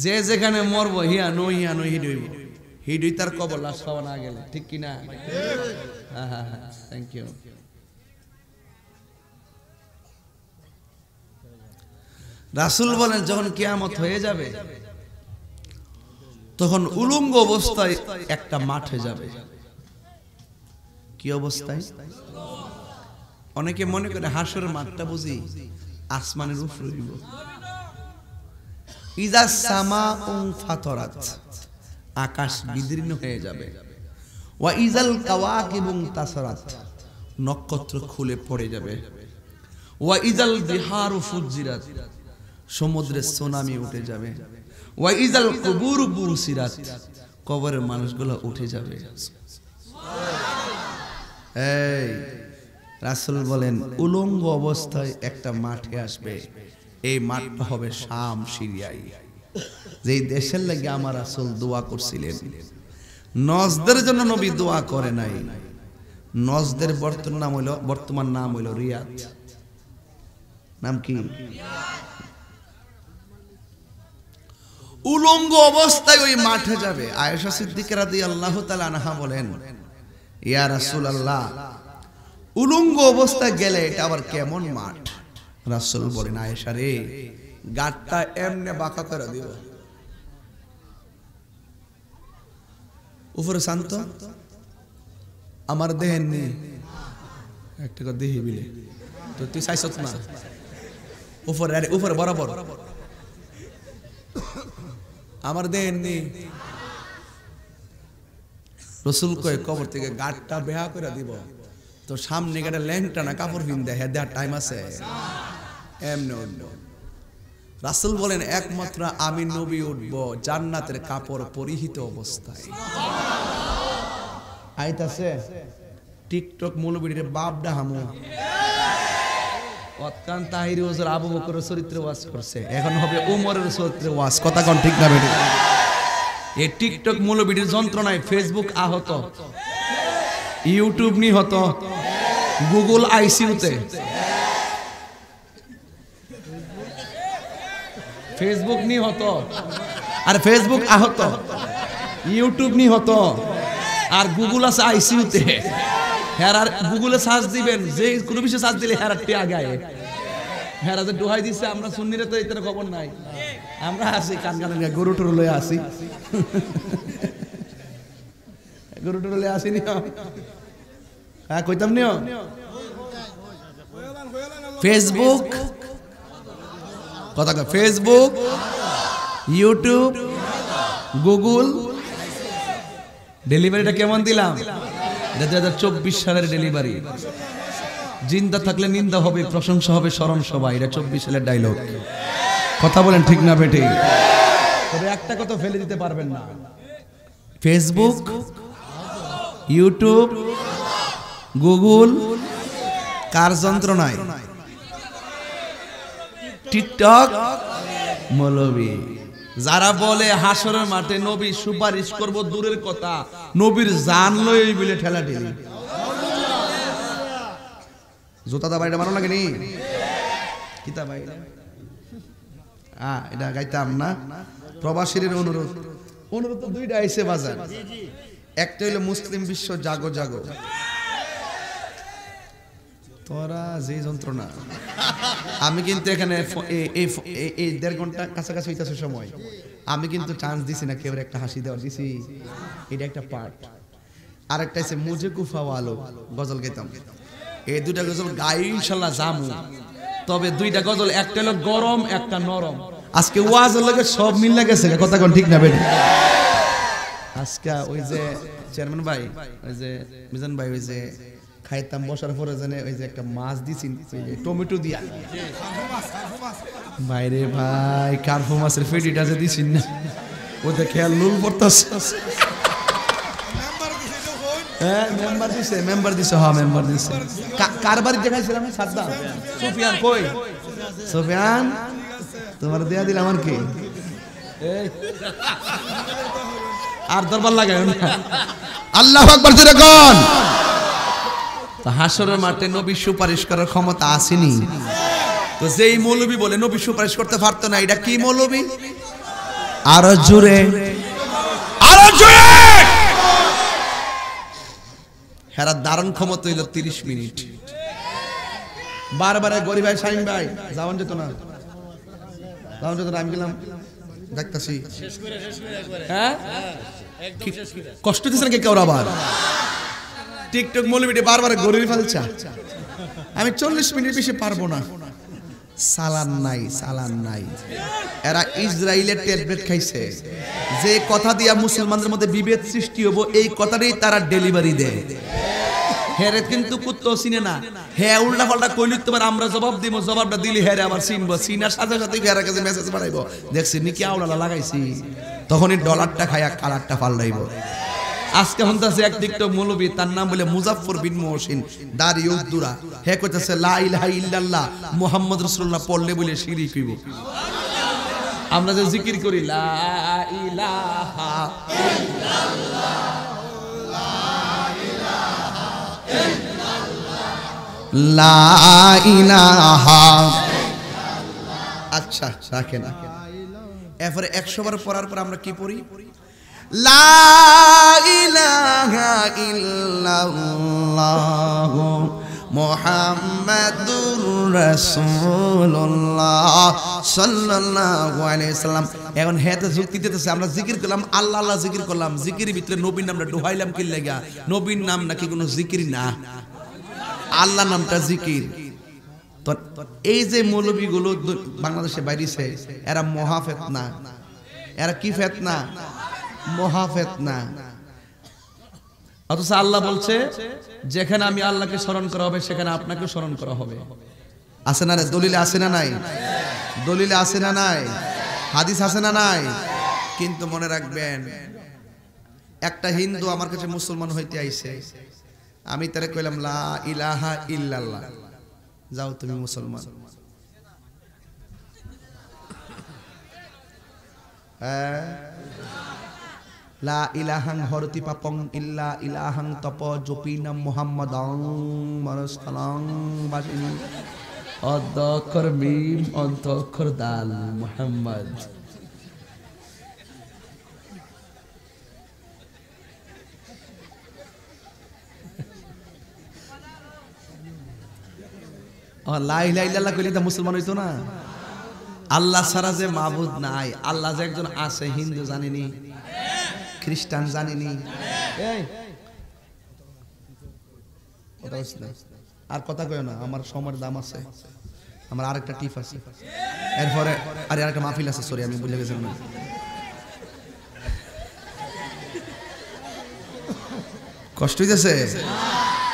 যে যেখানে মরবো, হিয়া নো হিয়া নো হিডইব হিডই তার কবর, লাশ পাওয়া না গেলে। ঠিক কি না হ্যাঁ হ্যাঁ হ্যাঁ। থ্যাংক ইউ রাসুল বলেন, যখন কিয়ামত হয়ে যাবে, তখন উলঙ্গ অবস্থায় একটা মাঠে যাবে। কি অবস্থায়? অনেকে মনে করে হাসরের মাঠটা বুঝি আসমানের উপর ইজা সামা উং ফাতরাত, আকাশ বিদীর্ণ হয়ে যাবে। ওয়া ইজাল কাওয়াকিবুং তাসারাত, নক্ষত্র খুলে পড়ে যাবে। ওয়া ইজাল বিহারু ফুজিরাত সমুদ্রের সুনামি উঠে যাবে। ওয়া ইজাল কুবুর বুসিরাত কবরের মানুষগুলো উঠে যাবে। এই রাসূল বলেন উলঙ্গ অবস্থায় একটা মাঠে আসবে। এই মাঠটা হবে শাম সিরিয়াই যেই দেশের লাগে আমার আসল দোয়া করছিলেন। নজদের জন্য নবী দোয়া করে নাই। নজদের বর্তমান নাম হইল বর্তমান নাম হইল রিয়াদ। নাম কি? উলঙ্গ অবস্থায় ওই মাঠে যাবে। আয়েশা সিদ্দিকা রাদিয়াল্লাহু তাআলা আনহা বলেন, ইয়া রাসূলুল্লাহ, উলঙ্গ অবস্থায় গেলে এটা আবার কেমন মাঠ? রাসূল বলেন, আয়েশা রে, গাটটা এমনে বাঁকা করে দিব উপরে শান্ত? আমার দেহের নেই একটা করে দেহি বিলে। তো তুই চাইছত না? উপরে, আরে উপরে, বরাবর। আমার নেই রসুল কয়ে, কবর থেকে গাটটা বেহা করে দিব। তো সামনে গেটে ল্যাংটা না কাপড় পিন দেয় হ্যাঁ দেওয়ার টাইম আছে। এমনি অন্য রাসুল বলেন, একমাত্র আমি নবী উঠব জান্নাতের কাপড় পরিহিত অবস্থায়। আইতাছে, টিকটক মৌলবীর বাপ ডাহামু অতকান তাহিরি ওজর আবু বকরের চরিত্রে ওয়াজ করছে। এখন হবে উমরের চরিত্রে ওয়াজ। কথা কোন ঠিক না বেটি? এই টিকটক মৌলবীর যন্ত্রণায় ফেসবুক আহত। ইউটিউব নিহত। গুগল আইসিউতে ফেসবুক নিহত। আর ফেসবুক আহত। ইউটিউব নিহত। আর গুগল আছে আইসিউতে হ্যাঁ আর গুগলে সার্চ দিবেন, যে কোনো বিষয়ে সার্চ দিলে হ্যাঁ টি আগে। হ্যাঁ যে দোহাই দিচ্ছে আমরা শুনিরে তো এটার খবর নাই। আমরা আসি কান কান গরু টরু লয়ে আসি গরু টরু লয়ে আসি নিও। হ্যাঁ কইতাম নিও। ফেসবুক কথা ফেসবুক ইউটিউব গুগল ডেলিভারিটা কেমন দিলাম? দুই হাজার চব্বিশ সালের ডেলিভারি জিন্দা থাকলে নিন্দা হবে, প্রশংসা হবে, স্মরণ সবাই। এটা চব্বিশ সালের ডায়লগ কথা বলেন ঠিক না বেটে তবে একটা কথা ফেলে দিতে পারবেন না। ফেসবুক ইউটিউব গুগল কার যন্ত্রণায়? টিকটক মৌলবী যারা বলে হাসরের মাঠে নবী সুপারিশ করব, দূরের কথা, নবীর জান লই বলে ঠেলা ঠেলি জোতা দা বাড়িটা ভালো লাগে নি? কিতা ভাই হ্যাঁ এটা গাইতাম না। প্রবাসীর অনুরোধ। অনুরোধ তো দুইটা আইসে বাজার। একটা হইল মুসলিম বিশ্ব জাগো জাগো। তোরা যে যন্ত্রণা। আমি কিন্তু এখানে এই দেড় ঘণ্টা কাছাকাছি হইতেছে সময়। আমি কিন্তু চান্স দিছি না, কেউ একটা হাসি দেওয়ার। দিছি, এটা একটা পার্ট আর আছে মুজে কুফা আলো, গজল গেতাম এই দুইটা গজল গাই ইনশাল্লাহ জামু। তবে দুইটা গজল, একটা হলো গরম, একটা নরম। আজকে ওয়াজের লগে সব মিল গেছে, কথা কোন ঠিক না বেটি? আজকে ওই যে চেয়ারম্যান ভাই, ওই যে মিজান ভাই, ওই যে খাইতাম বসার পরে জানে ওই যে একটা মাছ দিছেন যে টমেটো দিয়া। বাইরে ভাই কার্ফু মাছের ফেটিটা যে দিছেন না। ওতে খেয়াল নুল পড়তাস দিছে হ্যাঁ মেম্বার দিছে মেম্বার দিছে হ্যাঁ মেম্বার দিছে। কা- কার বাড়িতে খাইছিলাম সাদ্দা সুফিয়ান কই? সুফিয়ান তোমার দেয়া দিলাম আর কি। এই। আর দরবার লাগায় না। আল্লাহ আকবার জোরে কোন। তো হাসরের মাঠে নবী সুপারিশ করার ক্ষমতা আসেনি। তো যেই মৌলবী বলে নবী সুপারিশ করতে পারতো না এটা কি মৌলবী? আরও জোরে। আরও জোরে! হেরা দারুণ ক্ষমতা হইল তিরিশ মিনিট। বারবার গরিব ভাই শাহিন ভাই যাওয়ান যেত না। যাওয়ান যেত না আমি গেলাম দেখতেছি। হ্যাঁ? কষ্ট দিচ্ছে নাকি কেউ আবার? টিকটক মৌলবিটি বারবার গরিব ফেলছে। আমি চল্লিশ মিনিট বেশি পারব না। সালান নাই সালান নাই। এরা ইসরায়েলের ট্যাবলেট খাইছে। যে কথা দিয়া মুসলমানদের মধ্যে বিভেদ সৃষ্টি হব, এই কথাটাই তারা ডেলিভারি দেয়। হেরে কিন্তু কুত্তো চিনে না। হ্যাঁ উল্টা পাল্টা কইলি তোমার আমরা জবাব দিব, জবাবটা দিলি হ্যাঁ আবার চিনবো। চিনার সাথে সাথে হেরার কাছে মেসেজ বাড়াইবো দেখছি, নিকি আউলালা লাগাইছি। তখনই ডলারটা খাইয়া কালারটা পাল্টাইব। আজকে হন্তাছে এক টিকটক মৌলবী, তার নাম বলে মুজাফফর বিন মহসিন দারি উদ্দুরা। হে কইতাছে, লা ইলাহা ইল্লাল্লাহ, মুহাম্মদ রাসূলুল্লাহ পড়লে বলে শিরিক হইব আমরা যে জিকির করি, লা ইলাহা লা ইলাহা আচ্ছা রাখেন এরপরে একশো বার পড়ার পর আমরা কি পড়ি? লা ইলাহা ইল্লাল্লাহ মুহাম্মাদুর রাসূলুল্লাহ সাল্লাল্লাহু আলাইহি সাল্লাম। এখন হেতে যুক্তি দিতেছে, আমরা জিকির করলাম, আল্লাহ আল্লাহ জিকির করলাম। জিকিরের ভিতরে নবীর নামটা ডুহাইলাম কি লাগা? নবীর নাম নাকি কোনো জিকির না? আল্লাহ নামটা জিকির। তো এই যে মৌলবীগুলো বাংলাদেশে বাইরেছে এরা মহাফেত না এরা কি ফেতনা? মহাফেতনা। অথচ আল্লাহ বলছে, যেখানে আমি আল্লাহকে স্মরণ করা হবে, সেখানে আপনাকে স্মরণ করা হবে। আছে না দলিলে আছে না নাই? দলিলে আছে না নাই? হাদিস আছে না নাই? কিন্তু মনে রাখবেন, একটা হিন্দু আমার কাছে মুসলমান হইতে আইছে। আমি তারে কইলাম, লা ইলাহা ইল্লাল্লাহ। যাও তুমি মুসলমান। হ্যাঁ? লা ইলাহাং হরতি পাপং ইল্লা ইলাহাং তপ জপিনাম মুহাম্মাদাং মরসলাং বাসিনী অদ্দ অক্ষর মিম অক্ষর দাল, মুহাম্মদ। ও, লা ইলাহা ইল্লাল্লাহ কইলে তো মুসলমান হইতো না। আল্লাহ ছাড়া যে মাবুদ নাই, আল্লাহ যে একজন আছে, হিন্দু জানেনি। খ্রিস্টান জানেনি। আর কথা কয় না আমার সময়ের দাম আছে। আমার আরেকটা টিপ আছে। এরপরে আরে আরেকটা মাহফিল আছে সরি আমি বুঝে গেছিলাম না। কষ্ট হইতেছে।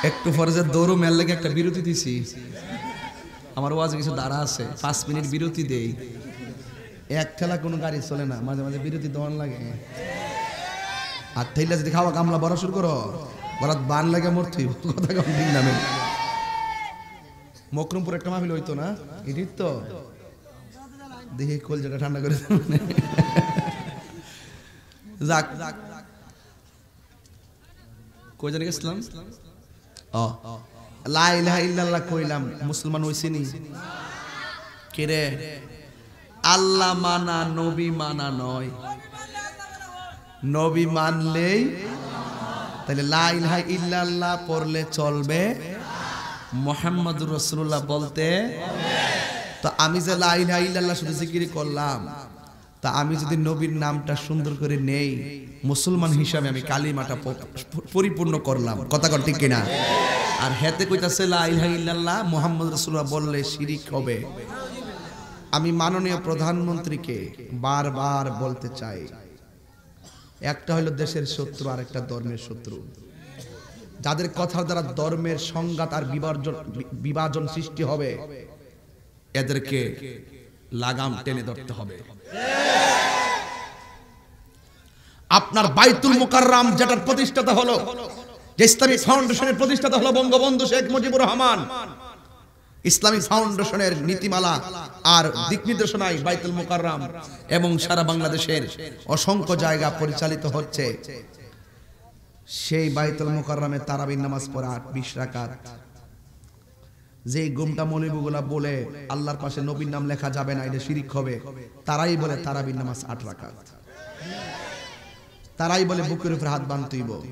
একটু পরে যে দৌড় মেল লেগে একটা বিরতি দিছি। আমার ওয়াজে কিছু দাঁড়া আছে পাঁচ মিনিট বিরতি দেই। এক ঠেলা কোনো গাড়ি চলে না মাঝে মাঝে বিরতি দেওয়ান লাগে। আর ঠেলা যদি খাওয়া গামলা বড় শুরু করো, বরাত বান লাগে মরতে কথা কম দিন নামে মকরমপুর একটা মাহফিল হইতো না? এটি তো? দেখি কোল যেটা ঠান্ডা করে দেব। যাক। কই জানি গেছিলাম? ও লা ইল্লাল্লাহ কইলাম, মুসলমান হইছিনি আল্লাহ মানা, নবী মানা নয়। নবী মানলেই, তাহলে লা ইলাহা ইল্লাল্লাহ পড়লে চলবে। মোহাম্মদুর রসুল্লাহ বলতে, তো আমি যে লা ইলাহা ইল্লাল্লাহ শুধু জিকির করলাম, তা আমি যদি নবীর নামটা সুন্দর করে নেই, মুসলমান হিসাবে আমি কালিমাটা পরিপূর্ণ করলাম। কথা কর ঠিক কিনা? আর হেতে কইতাছে লা ইলাহা ইল্লাল্লাহ মুহাম্মদ রাসূলুল্লাহ বললে শিরিক হবে। আমি মাননীয় প্রধানমন্ত্রীকে বারবার বলতে চাই একটা হলো দেশের শত্রু আর একটা ধর্মের শত্রু। যাদের কথার দ্বারা ধর্মের সংঘাত আর বিভাজন বিভাজন সৃষ্টি হবে, এদেরকে লাগাম টেনে ধরতে হবে। আপনার বাইতুল মুকাররাম যেটার প্রতিষ্ঠাতা হলো, যে ইসলামী ফাউন্ডেশনের প্রতিষ্ঠাতা হলো বঙ্গবন্ধু শেখ মুজিবুর রহমান। ইসলামী ফাউন্ডেশনের নীতিমালা আর দিক নির্দেশনায় বাইতুল মুকাররাম এবং সারা বাংলাদেশের অসংখ্য জায়গা পরিচালিত হচ্ছে। সেই বাইতুল মুকাররামে তারাবির নামাজ পড়া বিশ রাকাত। যে গুমটা মলিবুগুলা বলে, আল্লাহর পাশে নবীর নাম লেখা যাবে না, এটা শিরিক হবে, তারাই বলে তারাবির নামাজ আট রাকাত। তারাই বলে বুকের উপরে হাত বান্ধব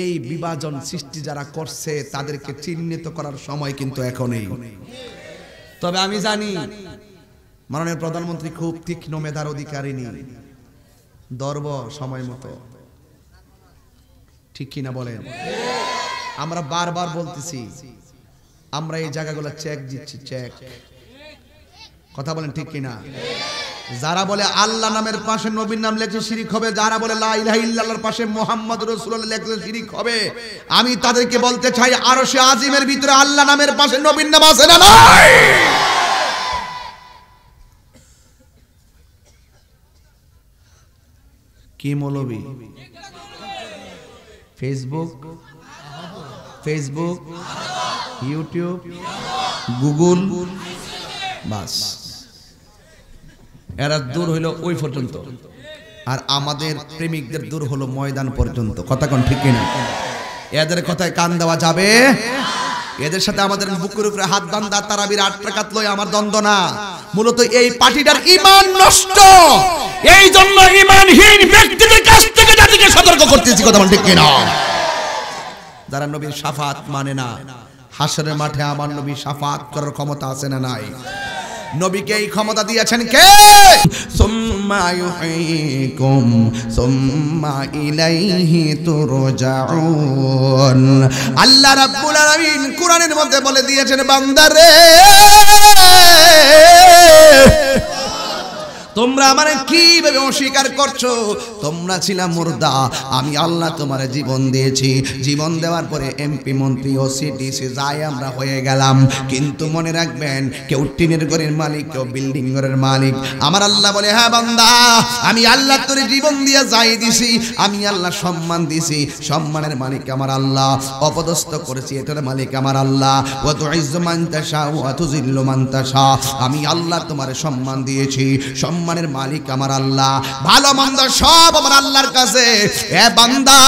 এই বিভাজন সৃষ্টি যারা করছে, তাদেরকে চিহ্নিত করার সময় কিন্তু এখনই। তবে আমি জানি, মাননীয় প্রধানমন্ত্রী খুব তীক্ষ্ণ মেধার অধিকারিণী দর্ব সময় মতো। ঠিক কিনা বলেন? আমরা বারবার বলতেছি, আমরা এই জায়গাগুলো চেক দিচ্ছি চেক কথা বলেন ঠিক কিনা? যারা বলে আল্লাহ নামের পাশে নবীর নাম লেখছে শিরিক হবে, যারা বলে লা ইলাহা ইল্লাল্লাহর পাশে মোহাম্মদ রাসূলুল্লাহ লেখছে শিরিক হবে, আমি তাদেরকে বলতে চাই, আরশে আজিমের ভিতরে আল্লাহ নামের পাশে নবীর নাম আছে না নাই? কি মৌলবী? ফেসবুক ফেসবুক ইউটিউব গুগল বাস। এরা দূর হইল ওই পর্যন্ত। আর আমাদের প্রেমিকদের দূর হলো ময়দান পর্যন্ত। কথা কোন ঠিক কিনা? এদের কথায় কান দেওয়া যাবে? এদের সাথে আমাদের বুকের উপরে হাত বান্ধা তারাবির আট টাকাত লয় আমার দ্বন্দ্ব না। মূলত এই পার্টিটার ইমান নষ্ট। এই জন্য ইমানহীন ব্যক্তিদের কাছ থেকে জাতিকে সতর্ক করতেছি, কথা ঠিক কিনা? যারা নবীর সাফাত মানে না, হাসরের মাঠে আমার নবী সাফাত করার ক্ষমতা আছে না নাই? নবীকে এই ক্ষমতা দিয়েছেন কে? সুম্মা ইউহীকুম সুম্মা ইলাইহি তুরজাউন। আল্লাহ রাব্বুল আলামিন কোরআনের মধ্যে বলে দিয়েছেন বান্দারে! তোমরা আমারে কীভাবে অস্বীকার করছ? তোমরা ছিলা মুর্দা। আমি আল্লাহ তোমার জীবন দিয়েছি। জীবন দেওয়ার পরে এমপি মন্ত্রী ও সিটিসি যাই আমরা হয়ে গেলাম। কিন্তু মনে রাখবেন, কেউ টিনের ঘরের মালিক, কেউ বিল্ডিং ঘরের মালিক। আমার আল্লাহ বলে হ্যাঁ বান্দা, আমি আল্লাহ তোর জীবন দিয়ে যাই দিছি। আমি আল্লাহ সম্মান দিছি। সম্মানের মালিক আমার আল্লাহ। অপদস্থ করেছি, এটার মালিক আমার আল্লাহ। ও তো মান্তাসা ও তুজিল্লু মান্তাসা আমি আল্লাহ তোমার সম্মান দিয়েছি। সম্মানের মালিক আমার আল্লাহ। ভালো মন্দ সব আমার আল্লাহর কাছে। এ বান্দা,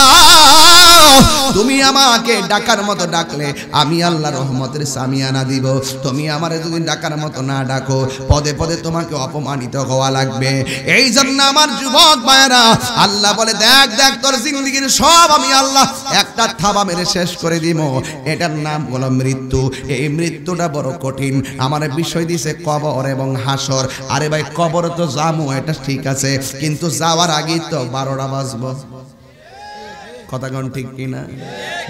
তুমি আমাকে ডাকার মতো ডাকলে আমি আল্লাহ রহমতের সামিয়ানা দিব। তুমি আমারে যদি ডাকার মতো না ডাকো, পদে পদে তোমাকে অপমানিত হওয়া লাগবে। এই জন্য আমার যুবক ভাইয়েরা, আল্লাহ বলে, দেখ দেখ, তোর জিন্দগির সব আমি আল্লাহ একটা থাবা মেরে শেষ করে দিব। এটার নাম হলো মৃত্যু। এই মৃত্যুটা বড় কঠিন। আমার বিষয় দিছে কবর এবং হাসর। আরে ভাই, কবর তো যামু, এটা ঠিক আছে, কিন্তু যাওয়ার আগেই তো বারোটা বাজবো। কথা কোন ঠিক কিনা?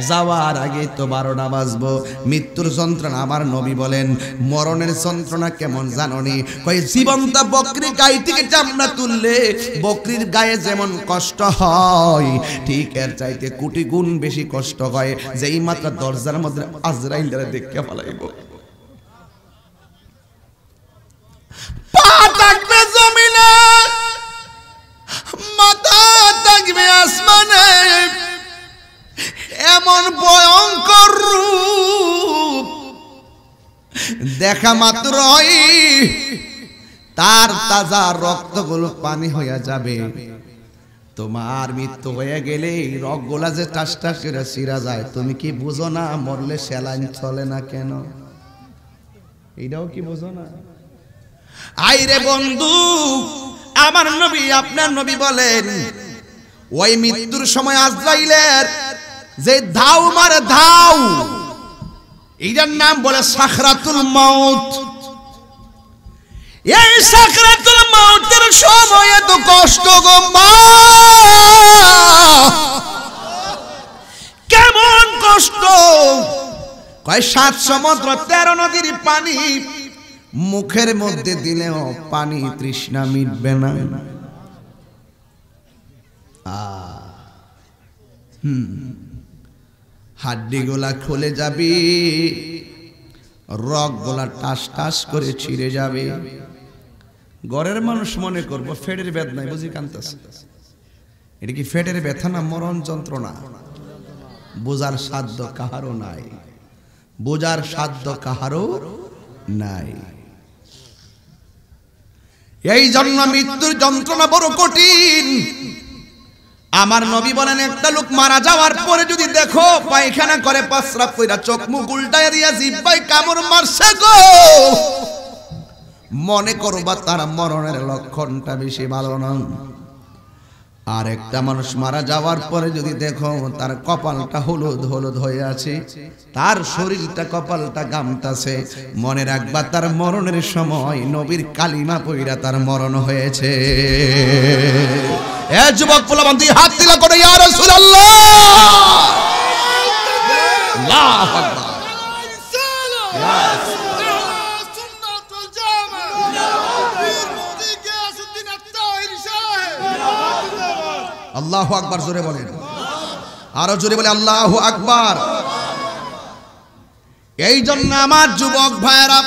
যাওয়ার আগে তো বারোটা বাজবো। মৃত্যুর যন্ত্রণা আমার নবী বলেন, মরণের যন্ত্রণা কেমন জাননি? কই জীবন্ত বকরি গায়ে থেকে চামড়া তুললে বকরির গায়ে যেমন কষ্ট হয়, ঠিক এর চাইতে কোটি গুণ বেশি কষ্ট হয়, যেই মাত্র দরজার মধ্যে আজরাইলরা দেখতে ফলাইব। এমন ভয়ঙ্কর রূপ। দেখা মাত্রই তার তাজা রক্তগুলো পানি হইয়া যাবে। তোমার মৃত্যু হয়ে গেলে রক গোলা যে টাস টাস করে সিরা যায়, তুমি কি বুঝো না মরলে স্যালাইন চলে না কেন? এইটাও কি বুঝো না? আইরে বন্ধু, আমার নবী, আপনার নবী বলেন, ওই মৃত্যুর সময় আজরাইলের যে ধাও মারে ধাও। এইটার নাম বলে সাখরাতুল মাউত। এই সাকরাতুল মাউতের সময় এত কষ্ট গো মা। কেমন কষ্ট। কয়, সাত সমুদ্র, তেরো নদীর পানি। মুখের মধ্যে দিলেও পানি তৃষ্ণা মিটবে না। হাড্ডি গোলা খুলে যাবি রক গোলা টাস টাস করে ছিঁড়ে যাবে। ঘরের মানুষ মনে করব ফেডের বেদনায় বুঝি কান্তাছে। এটা কি ফেডের ব্যথা না মরণ যন্ত্রণা? বোঝার সাধ্য কাহারও নাই। বোঝার সাধ্য কাহারও নাই। এই জন্য মৃত্যুর যন্ত্রণা বড় কঠিন। আমার নবী বলেন, একটা লোক মারা যাওয়ার পরে যদি দেখো, পায়খানা করে পাসরাপ কইরা চোখ মুখ উল্টায় দিয়া জিব্বাই কামড় মারছে গো। মনে করবা তার মরণের লক্ষণটা বেশি ভালো না। আর একটা মানুষ মারা যাওয়ার পরে যদি দেখো তার কপালটা হলুদ হলুদ হয়ে আছে, তার শরীরটা, কপালটা গামতাছে। মনে রাখবা তার মরণের সময় নবীর কালিমা পইরা তার মরণ হয়েছে। এ যুবক ফুলাবান দুই হাত দিলা করে ইয়া রাসূলুল্লাহ! আল্লাহু আকবার। ইয়া আল্লাহু আকবার জোরে বলেন। আরও জোরে বলে আল্লাহ আকবার। এই জন্য আমার যুবক ভাইয়েরা,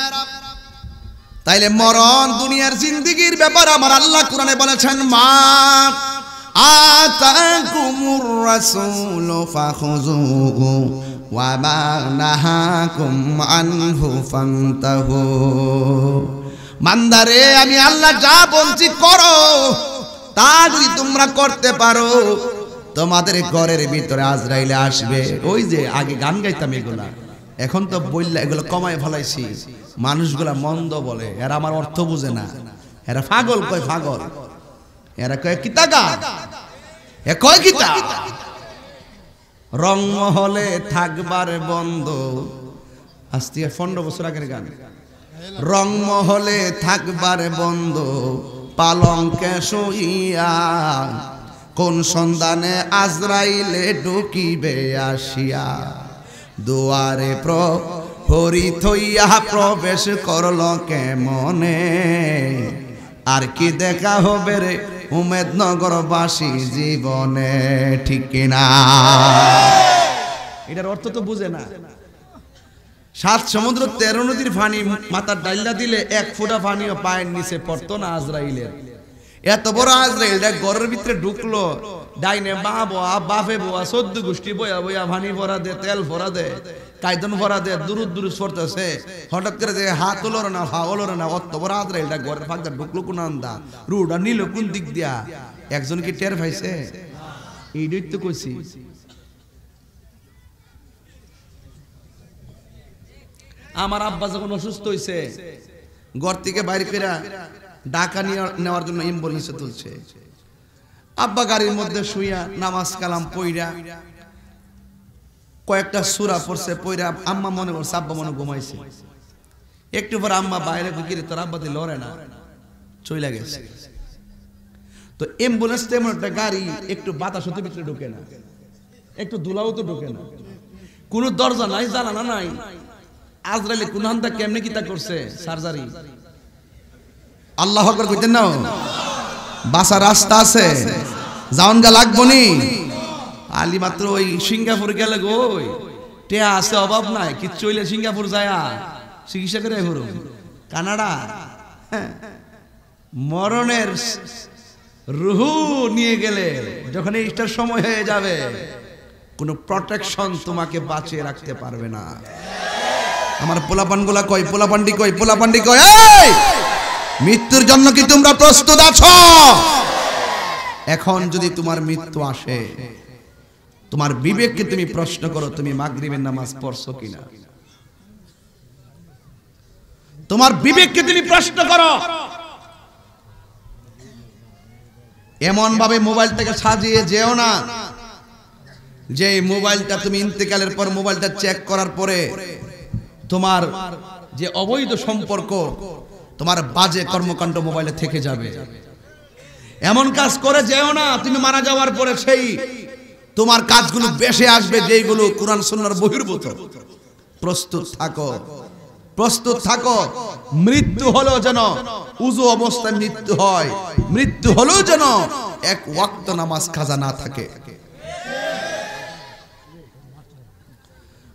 তাইলে মরণ দুনিয়ার জিন্দিগির ব্যাপার আমার আল্লাহ কোরআনে বলেছেন, মা আতাকুমুর রাসূল ফাখুযুহু ওয়া মা নাহাকুম আনহু ফান্তাহু। মান্দারে আমি আল্লাহ যা বলছি করো। তা যদি তোমরা করতে পারো, তোমাদের ঘরের ভিতরে আজরাইলে আসবে। ওই যে আগে গান গাইতাম এগুলা। এখন তো বললে এগুলো কমায় ফেলাইছি। মানুষগুলা মন্দ বলে। এরা আমার অর্থ বুঝে না। এরা পাগল কয় পাগল। এরা কয়, কিতা গা? এ কয় কিতা? রংমহলে থাকবার বন্ধ। থেকে পনেরো বছর আগের গান। রংমহলে থাকবার বন্ধ। পালঙ্কে শুইয়া কোন সন্ধানে আজরাইলে ঢুকিবে আসিয়া। দুয়ারে প্র হরি থইয়া প্রবেশ করল কে মনে আর কি দেখা হবে রে উমেদনগরবাসী জীবনে, ঠিক কিনা? এটার অর্থ তো বুঝে না। সাত সমুদ্র তেরো নদীর পানি মাথার ডাইলা দিলে এক ফোঁটা পানিও পায়ের নিচে পড়তো না আজরাইলের। এত বড় আজরাইলটা ঘরের ভিতরে ঢুকলো, ডাইনে বা বোয়া বাফে বোয়া, সদ্য গোষ্ঠী বয়া বয়া, ভানি ভরা দে, তেল ভরা দে, কাইতন ভরা দে, দুরুদ দুরুদ পড়তেছে। হঠাৎ করে যে হাত ওলর না ফা ওলর না, অত বড় আজরাইলটা ঘরের ফাঁকটা ঢুকলো কোন আন্দা রুডা নিল কোন দিক দিয়া? একজন কি টের পাইছে? এইটাই তো কইছি। আমার আব্বা যখন অসুস্থ হয়েছে ঘর থেকে বাইরে ফেরা ডাকা নেওয়ার জন্য অ্যাম্বুলেন্সে তুলছে। আব্বা গাড়ির মধ্যে শুইয়া নামাজ কালাম পইরা কয়েকটা সুরা পড়ছে, পইরা আম্মা মনে করছে, আব্বা মনে ঘুমাইছে। একটু পর আম্মা বাইরে গিয়ে তোর আব্বা দিয়ে লড়ে না, চইলা গেছে। তো অ্যাম্বুলেন্স তেমন একটা গাড়ি একটু বাতাস হতে ভিতরে ঢুকে না, একটু ধুলাও তো ঢুকে না। কোনো দরজা নাই জানানা নাই। আজরাইলে কোন হান্তা কেমনে কিতা করছে? সার্জারি। আল্লাহ আকবার কইতেন না বাসা রাস্তা আছে। যাওন গা লাগবো নি? আলি মাত্র ওই সিঙ্গাপুর গেলে গো ওই। টেয়া আছে অভাব নাই কি চইলে সিঙ্গাপুর যায়া। চিকিৎসা করে ঘুরো কানাডা। হ্যাঁ। মরণের রুহু নিয়ে গেলে যখন এইটার সময় হয়ে যাবে কোনো প্রোটেকশন তোমাকে বাঁচিয়ে রাখতে পারবে না। আমার পোলাপানগুলা কই? পোলাপান্ডি কই? পোলাপান্ডি এই! মৃত্যুর জন্য কি তোমরা প্রস্তুত আছো? এখন যদি তোমার মৃত্যু আসে, তোমার বিবেককে তুমি প্রশ্ন করো, তুমি মাগরিবের নামাজ পড়ছো কিনা? তোমার বিবেককে তুমি প্রশ্ন করো। এমন ভাবে মোবাইলটাকে সাজিয়ে যেও না। যে মোবাইলটা তুমি ইন্তেকালের পর মোবাইলটা চেক করার পরে তোমার যে অবৈধ সম্পর্ক, তোমার বাজে কর্মকাণ্ড মোবাইলে থেকে যাবে। এমন কাজ করে যেও না, তুমি মারা যাওয়ার পরে সেই তোমার কাজগুলো বেশে আসবে যেইগুলো কোরআন সুন্নাহর বহির্ভূত। প্রস্তুত থাকো প্রস্তুত থাকো। মৃত্যু হলো যেন উজু অবস্থায় মৃত্যু হয়, মৃত্যু হলেও যেন এক ওয়াক্ত নামাজ খাজা না থাকে।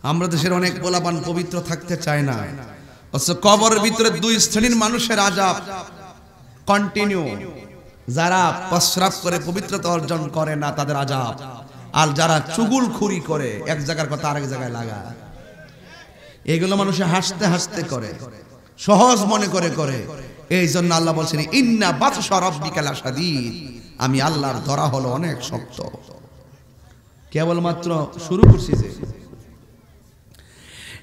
আমরা দেশের অনেক পোলাপান পবিত্র থাকতে চায় না। কবরের ভিতরে দুই শ্রেণির মানুষের আজাব। কন্টিনিউ যারা প্রস্রাব করে পবিত্রতা অর্জন করে না, তাদের আজাব। আর যারা চুগুল খুরি করে, এক জায়গার কথা আরেক জায়গায় লাগা এগুলো মানুষে হাসতে হাসতে করে, সহজ মনে করে করে। এই জন্য আল্লাহ বলছেন, ইন্না বাতশা রাব্বিকা লাশাদীদ। আমি আল্লাহর ধরা হলো অনেক শক্ত। কেবলমাত্র শুরু করছি যে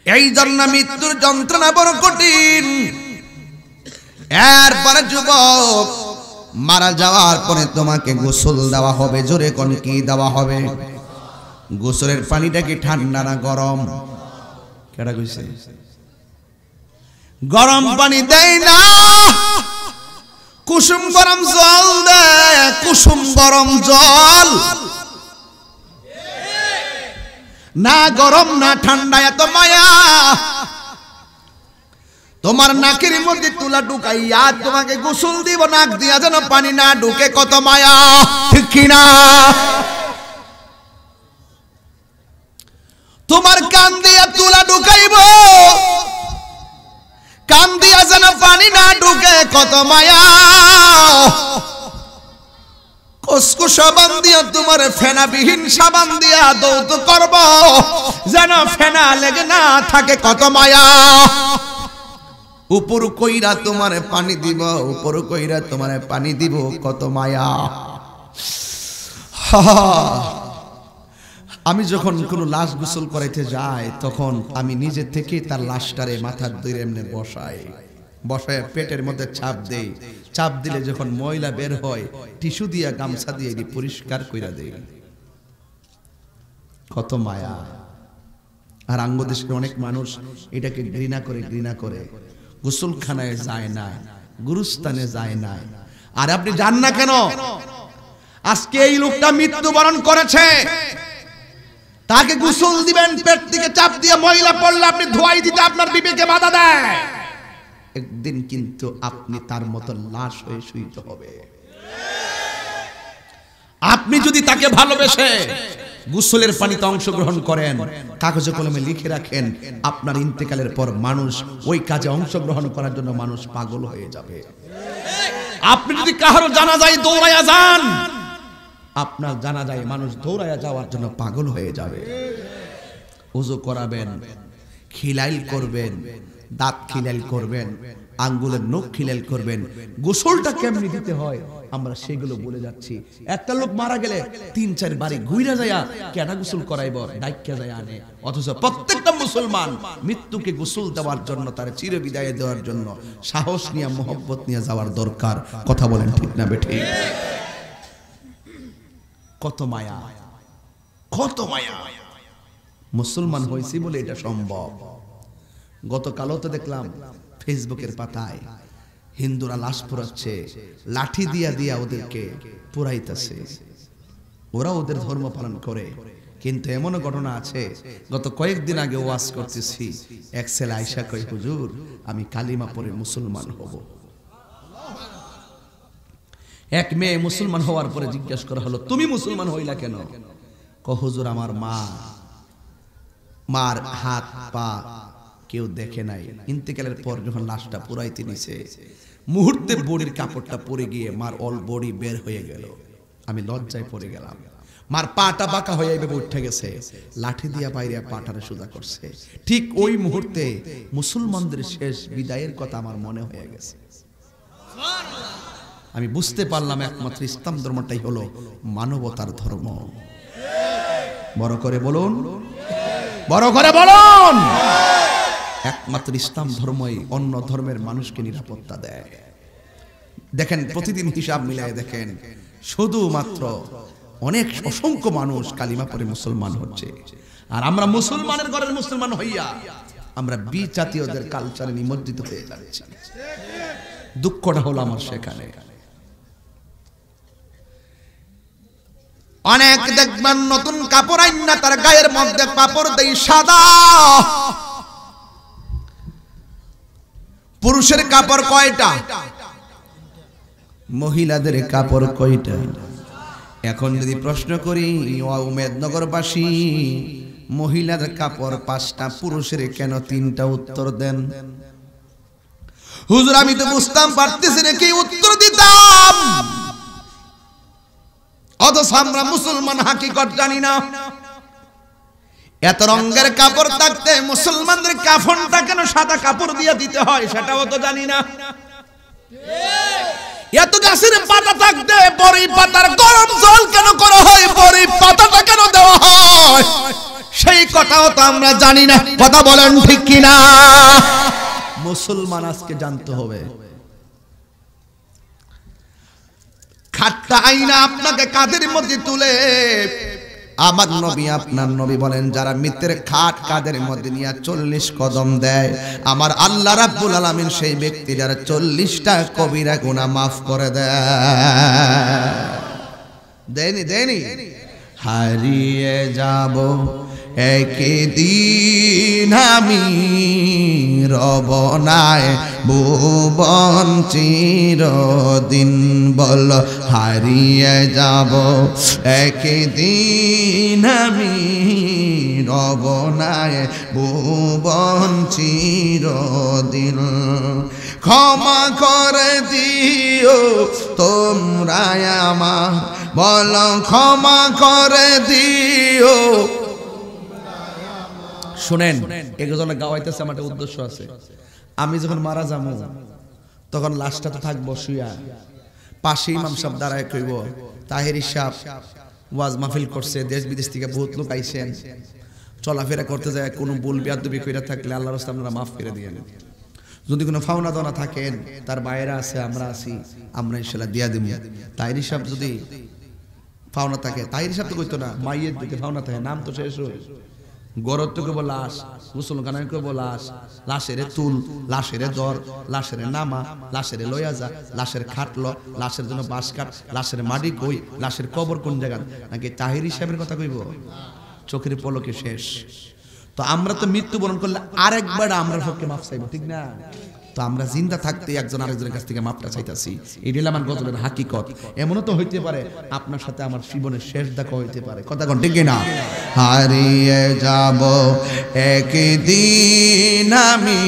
এই জন্য মৃত্যুর যন্ত্রণা বড় কঠিন। এরপরে যুবক মারা যাওয়ার পরে তোমাকে গোসল দেওয়া হবে। জোরে কোন কি দেওয়া হবে? গোসলের পানিটা কি ঠান্ডা না গরম? কইছে? গরম পানি দেয় না। কুসুম গরম জল দেয়, কুসুম গরম জল। না গরম, না ঠান্ডা, এত মায়া। তোমার নাকের মধ্যে তুলা ঢুকাইয়া তোমাকে গোসল দিব, নাক দিয়া যেন পানি না ঢুকে, কত মায়া। ঠিক কিনা? তোমার কান দিয়া তুলা ঢুকাইব। কান দিয়া যেন পানি না ঢুকে, কত মায়া। কসকু সাবান দিয়া তোমার ফেনাবিহীন সাবান দিয়া দৌত করব। যেন ফেনা লেগে না থাকে কত মায়া। উপর কইরা তোমার পানি দিব, উপর কইরা তোমার পানি দিব কত মায়া। আমি যখন কোনো লাশ গোসল করাইতে যাই, তখন আমি নিজে থেকে তার লাশটারে মাথার দইরে এমনি বসাই। বসায় পেটের মধ্যে চাপ দেই। চাপ দিলে যখন ময়লা বের হয়, টিস্যু দিয়া গামছা দিয়ে পরিষ্কার কইরা দেই। কত মায়া। আর আঙ্গদেশের অনেক মানুষ এটাকে ঘৃণা করে ঘৃণা করে। গোসলখানায় যায় না, গুরুস্থানে যায় না। আর আপনি যান না কেন? আজকে এই লোকটা মৃত্যুবরণ করেছে। তাকে গোসল দিবেন, পেট থেকে চাপ দিয়ে ময়লা পড়লে আপনি ধোয়াই দিতে আপনার বিবেকে বাধা দেয়। একদিন কিন্তু আপনি তার মতো লাশ হয়ে শুইতে হবে। আপনি যদি তাকে ভালোবেসে গুসলের পানিতে অংশগ্রহণ করেন, কাগজে কলমে লিখে রাখেন, আপনার ইন্তেকালের পর মানুষ ওই কাজে অংশগ্রহণ করার জন্য মানুষ পাগল হয়ে যাবে। আপনি যদি কাহারও জানা যায় দৌড়াইয়া যান, আপনার জানা যায় মানুষ দৌড়াইয়া যাওয়ার জন্য পাগল হয়ে যাবে। উজু করাবেন, খিলাইল করবেন দাঁত খিলাইল করবেন, আঙ্গুলের নখ খিলাইল করবেন, গোসলটা কেমনি দিতে হয়? আমরা সেগুলো বলে যাচ্ছি। একটা লোক মারা গেলে তিন চার বাড়ি ঘুইরা যায়া কেনা গোসল করাইব? ডাইকা যায় আনে। অথচ প্রত্যেকটা মুসলমান মৃত্যুকে গোসল দেওয়ার জন্য, তার চির বিদায় দেওয়ার জন্য সাহস নিয়ে, মোহব্বত নিয়ে যাওয়ার দরকার। কথা বলেন ঠিক না বেঠে? কত মায়া কত মায়া। মুসলমান হয়েছি বলে এটা সম্ভব। গতকালও তো দেখলাম ফেসবুকের পাতায় হিন্দুরা লাশ পোড়াচ্ছে, লাঠি দিয়া দিয়া ওদেরকে পুরাইতেছে ওরা ওদের ধর্ম পালন করে, কিন্তু এমনও ঘটনা আছে, গত কয়েকদিন আগে ওয়াজ করতেছি, এক ছেলে আইসা কই হুজুর, আমি কালিমা পরে মুসলমান হব। এক মেয়ে মুসলমান হওয়ার পরে জিজ্ঞেস করা হলো, তুমি মুসলমান হইলা কেন? ক হুজুর, আমার মা, মার হাত, পা কেউ দেখে নাই। ইন্তেকালের পর যখন লাশটা পুরাইতে নিছে, মুহূর্তে বডির কাপড়টা পরে গিয়ে মার অল বডি বের হয়ে গেল। আমি লজ্জায় পড়ে গেলাম। মার পাটা বাঁকা হয়ে এভাবে উঠে গেছে। লাঠি দিয়া বাইরে পাটারে সোজা করছে। ঠিক ওই মুহূর্তে মুসলমানদের শেষ বিদায়ের কথা আমার মনে হয়ে গেছে। আমি বুঝতে পারলাম একমাত্র ইসলাম ধর্মটাই হলো মানবতার ধর্ম। বড় করে বলুন। বড় করে বলুন। একমাত্র ইসলাম ধর্মই অন্য ধর্মের মানুষকে নিরাপত্তা দেয়। দেখেন, প্রতিদিন হিসাব মিলাই দেখেন, শুধুমাত্র অনেক অসংখ্য মানুষ কালিমা পরে মুসলমান হচ্ছে। আর আমরা মুসলমানের ঘরের মুসলমান হইয়া আমরা বি জাতীয়দের কালচারে নিমজ্জিত হয়ে যাচ্ছি। দুঃখটা হলো আমার সেখানে। অনেক দেখবেন নতুন কাপড় আইনা তার গায়ের মধ্যে কাপড় দেই সাদা। পুরুষের কাপড় কয়টা? মহিলাদের কাপড় কয়টা? এখন যদি প্রশ্ন করি উমেদনগরবাসী মহিলাদের কাপড় পাঁচটা পুরুষের কেন তিনটা উত্তর দেন? হুজুর আমি তো বুঝতাম পারতেছি না কি উত্তর দিতাম। অথচ আমরা মুসলমান হাকিকত জানি না। এত রঙের কাপড় থাকতে মুসলমানদের কাফনটা কেন সাদা কাপড় দিয়ে দিতে হয় সেটাও তো জানি না। এত গাছের পাতা থাকতে বড়ি পাতার গরম জল কেন করা হয়? বড়ি পাতাটা কেন দেওয়া হয়? সেই কথাও তো আমরা জানি না। কথা বলেন ঠিক কিনা? মুসলমান আজকে জানতে হবে। খাট্টা আইনা আপনাকে কাদের মধ্যে তুলে আমার নবী, আপনার নবী বলেন, যারা মিত্রের খাট কাদের মধ্যে নিয়ে চল্লিশ কদম দেয়, আমার আল্লাহ রাব্বুল আলামিন সেই ব্যক্তি যারা চল্লিশটা কবিরা গুণা মাফ করে দেয়। দেয়নি দেনি হারিয়ে যাব একদিন আমি রবনায় ভুবন চিরদিন বল হারিয়ে যাব। একদিন আমি রবনায় ভুবন চিরদিন। ক্ষমা করে দিও তোমরা আমার। বল, ক্ষমা করে দিও শুনেন, একজন গাওয়াইতেছে, আমার একটা উদ্দেশ্য আছে। আমি যখন মারা যাব, তখন লাশটা তো থাকব শুয়া পাশে ইমাম সাহেব দাঁড়ায় কইব, তাহের সাহেব, ওয়াজ মাহফিল করছে দেশ বিদেশ থেকে বহুত লোক আইছেন। চলাফেরা করতে যায়, কোনো ভুল বিয়াদবি কইরা থাকলে আল্লাহর রাস্তা আপনারা মাফ করে দিয়ে যদি কোনো ফাওনা দানা থাকেন, তার বাইরে আছে, আমরা আছি, আমরা ইনশাল্লাহ দিয়া দিব তাইর হিসাব যদি ফাওনা থাকে তাইর হিসাব তো কইতো না, মাইয়ের দিকে ফাওনা থাকে, নাম তো শেষ হয়ে গরত তো কেবল লাশ, মুসলমান কানায় কেবল লাশ, লাশের তুল, লাশের জ্বর লাশের নামা, লাশের লয়া যা লাশের খাটল, লাশের জন্য বাঁশ কাট লাশের মাটি কই, লাশের কবর কোন জায়গা নাকি তাহির হিসাবের কথা কইব? চোখের পলকে শেষ। তো আমরা তো মৃত্যুবরণ করলে আরেকবার আমরা সবকে মাফ চাইব, ঠিক না? তো আমরা জিন্দা থাকতে একজন আরেকজনের কাছ থেকে মাপটা চাইতাছি। হলো আমার গজলের হাকিকত। এমনও তো হইতে পারে, আপনার সাথে আমার জীবনের শেষ দেখা হইতে পারে। কথা কোন, ঠিক না হারিয়ে যাব, একদিন আমি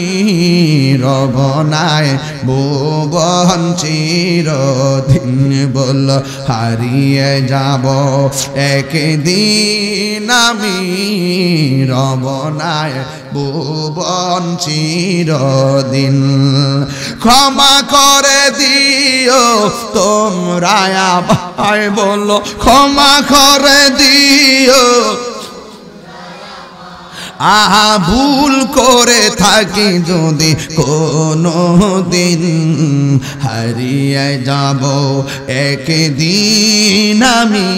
রবনায় ভুবন চিরদিন বল, হারিয়ে যাব, একদিন আমি রবনায় ভুবন চিরদিন। ক্ষমা করে দিও তোমরা ভাই বলো ক্ষমা করে দিও আহা, ভুল করে থাকি যদি কোনো দিন হারিয়ে যাব। একদিন আমি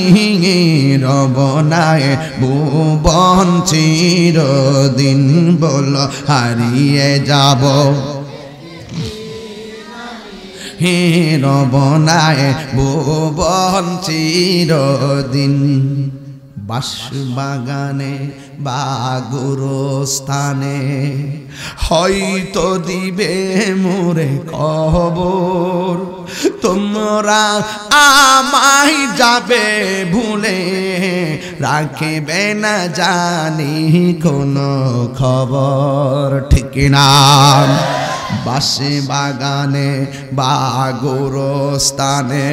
রব রবনায় ভুবন চিরদিন বল হারিয়ে যাব। হে রব রবনায় ভুবন চিরদিন বাস বাগানে বাগুর স্থানে হয়তো দিবে মোরে খবর তোমরা আমাই যাবে ভুলে। রাখবে না জানি কোনো খবর। ঠিক না? বাসে বাগানে বাগুর স্থানে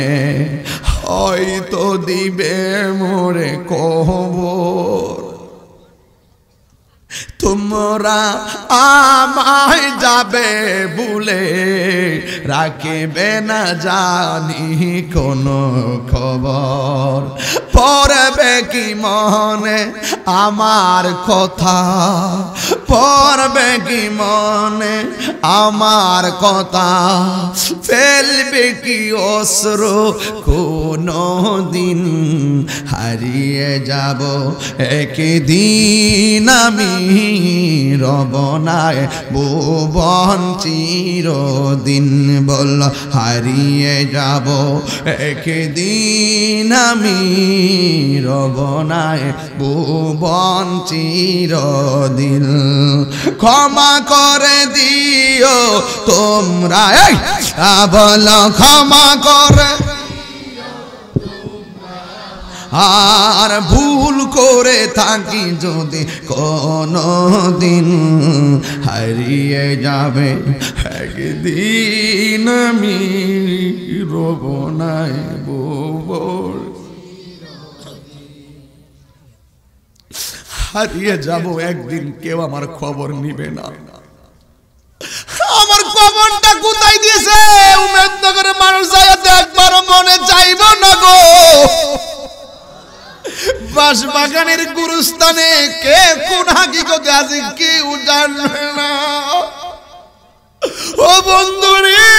হয়তো দিবে মোরে কবর। তোমরা আমায় যাবে ভুলে রাখিবে না জানি কোনো খবর। পড়বে কি মনে আমার কথা? পড়বে কি মনে আমার কথা? ফেলবে কি অশ্রু? কোনো দিন হারিয়ে যাব। একদিন আমি রবনায় ভুবন চিরদিন বল, হারিয়ে যাব একদিন আমি রবনায় ভুবন চিরদিন। ক্ষমা করে দিও তোমরা বল, ক্ষমা করে আর ভুল করে থাকি যদি কোনো দিন হারিয়ে যাবে, একদিন আমি রব নাই হারিয়ে যাব একদিন, কেউ আমার খবর নিবে না। আমার খবরটা কোথায় দিয়েছে? উমেদনগরের মানুষ একবার মনে চাইব না গো। বাস বাগানের গুরুস্থানে কে কোন হাকিকতে আছে কেউ জানবে না। ও বন্ধু রে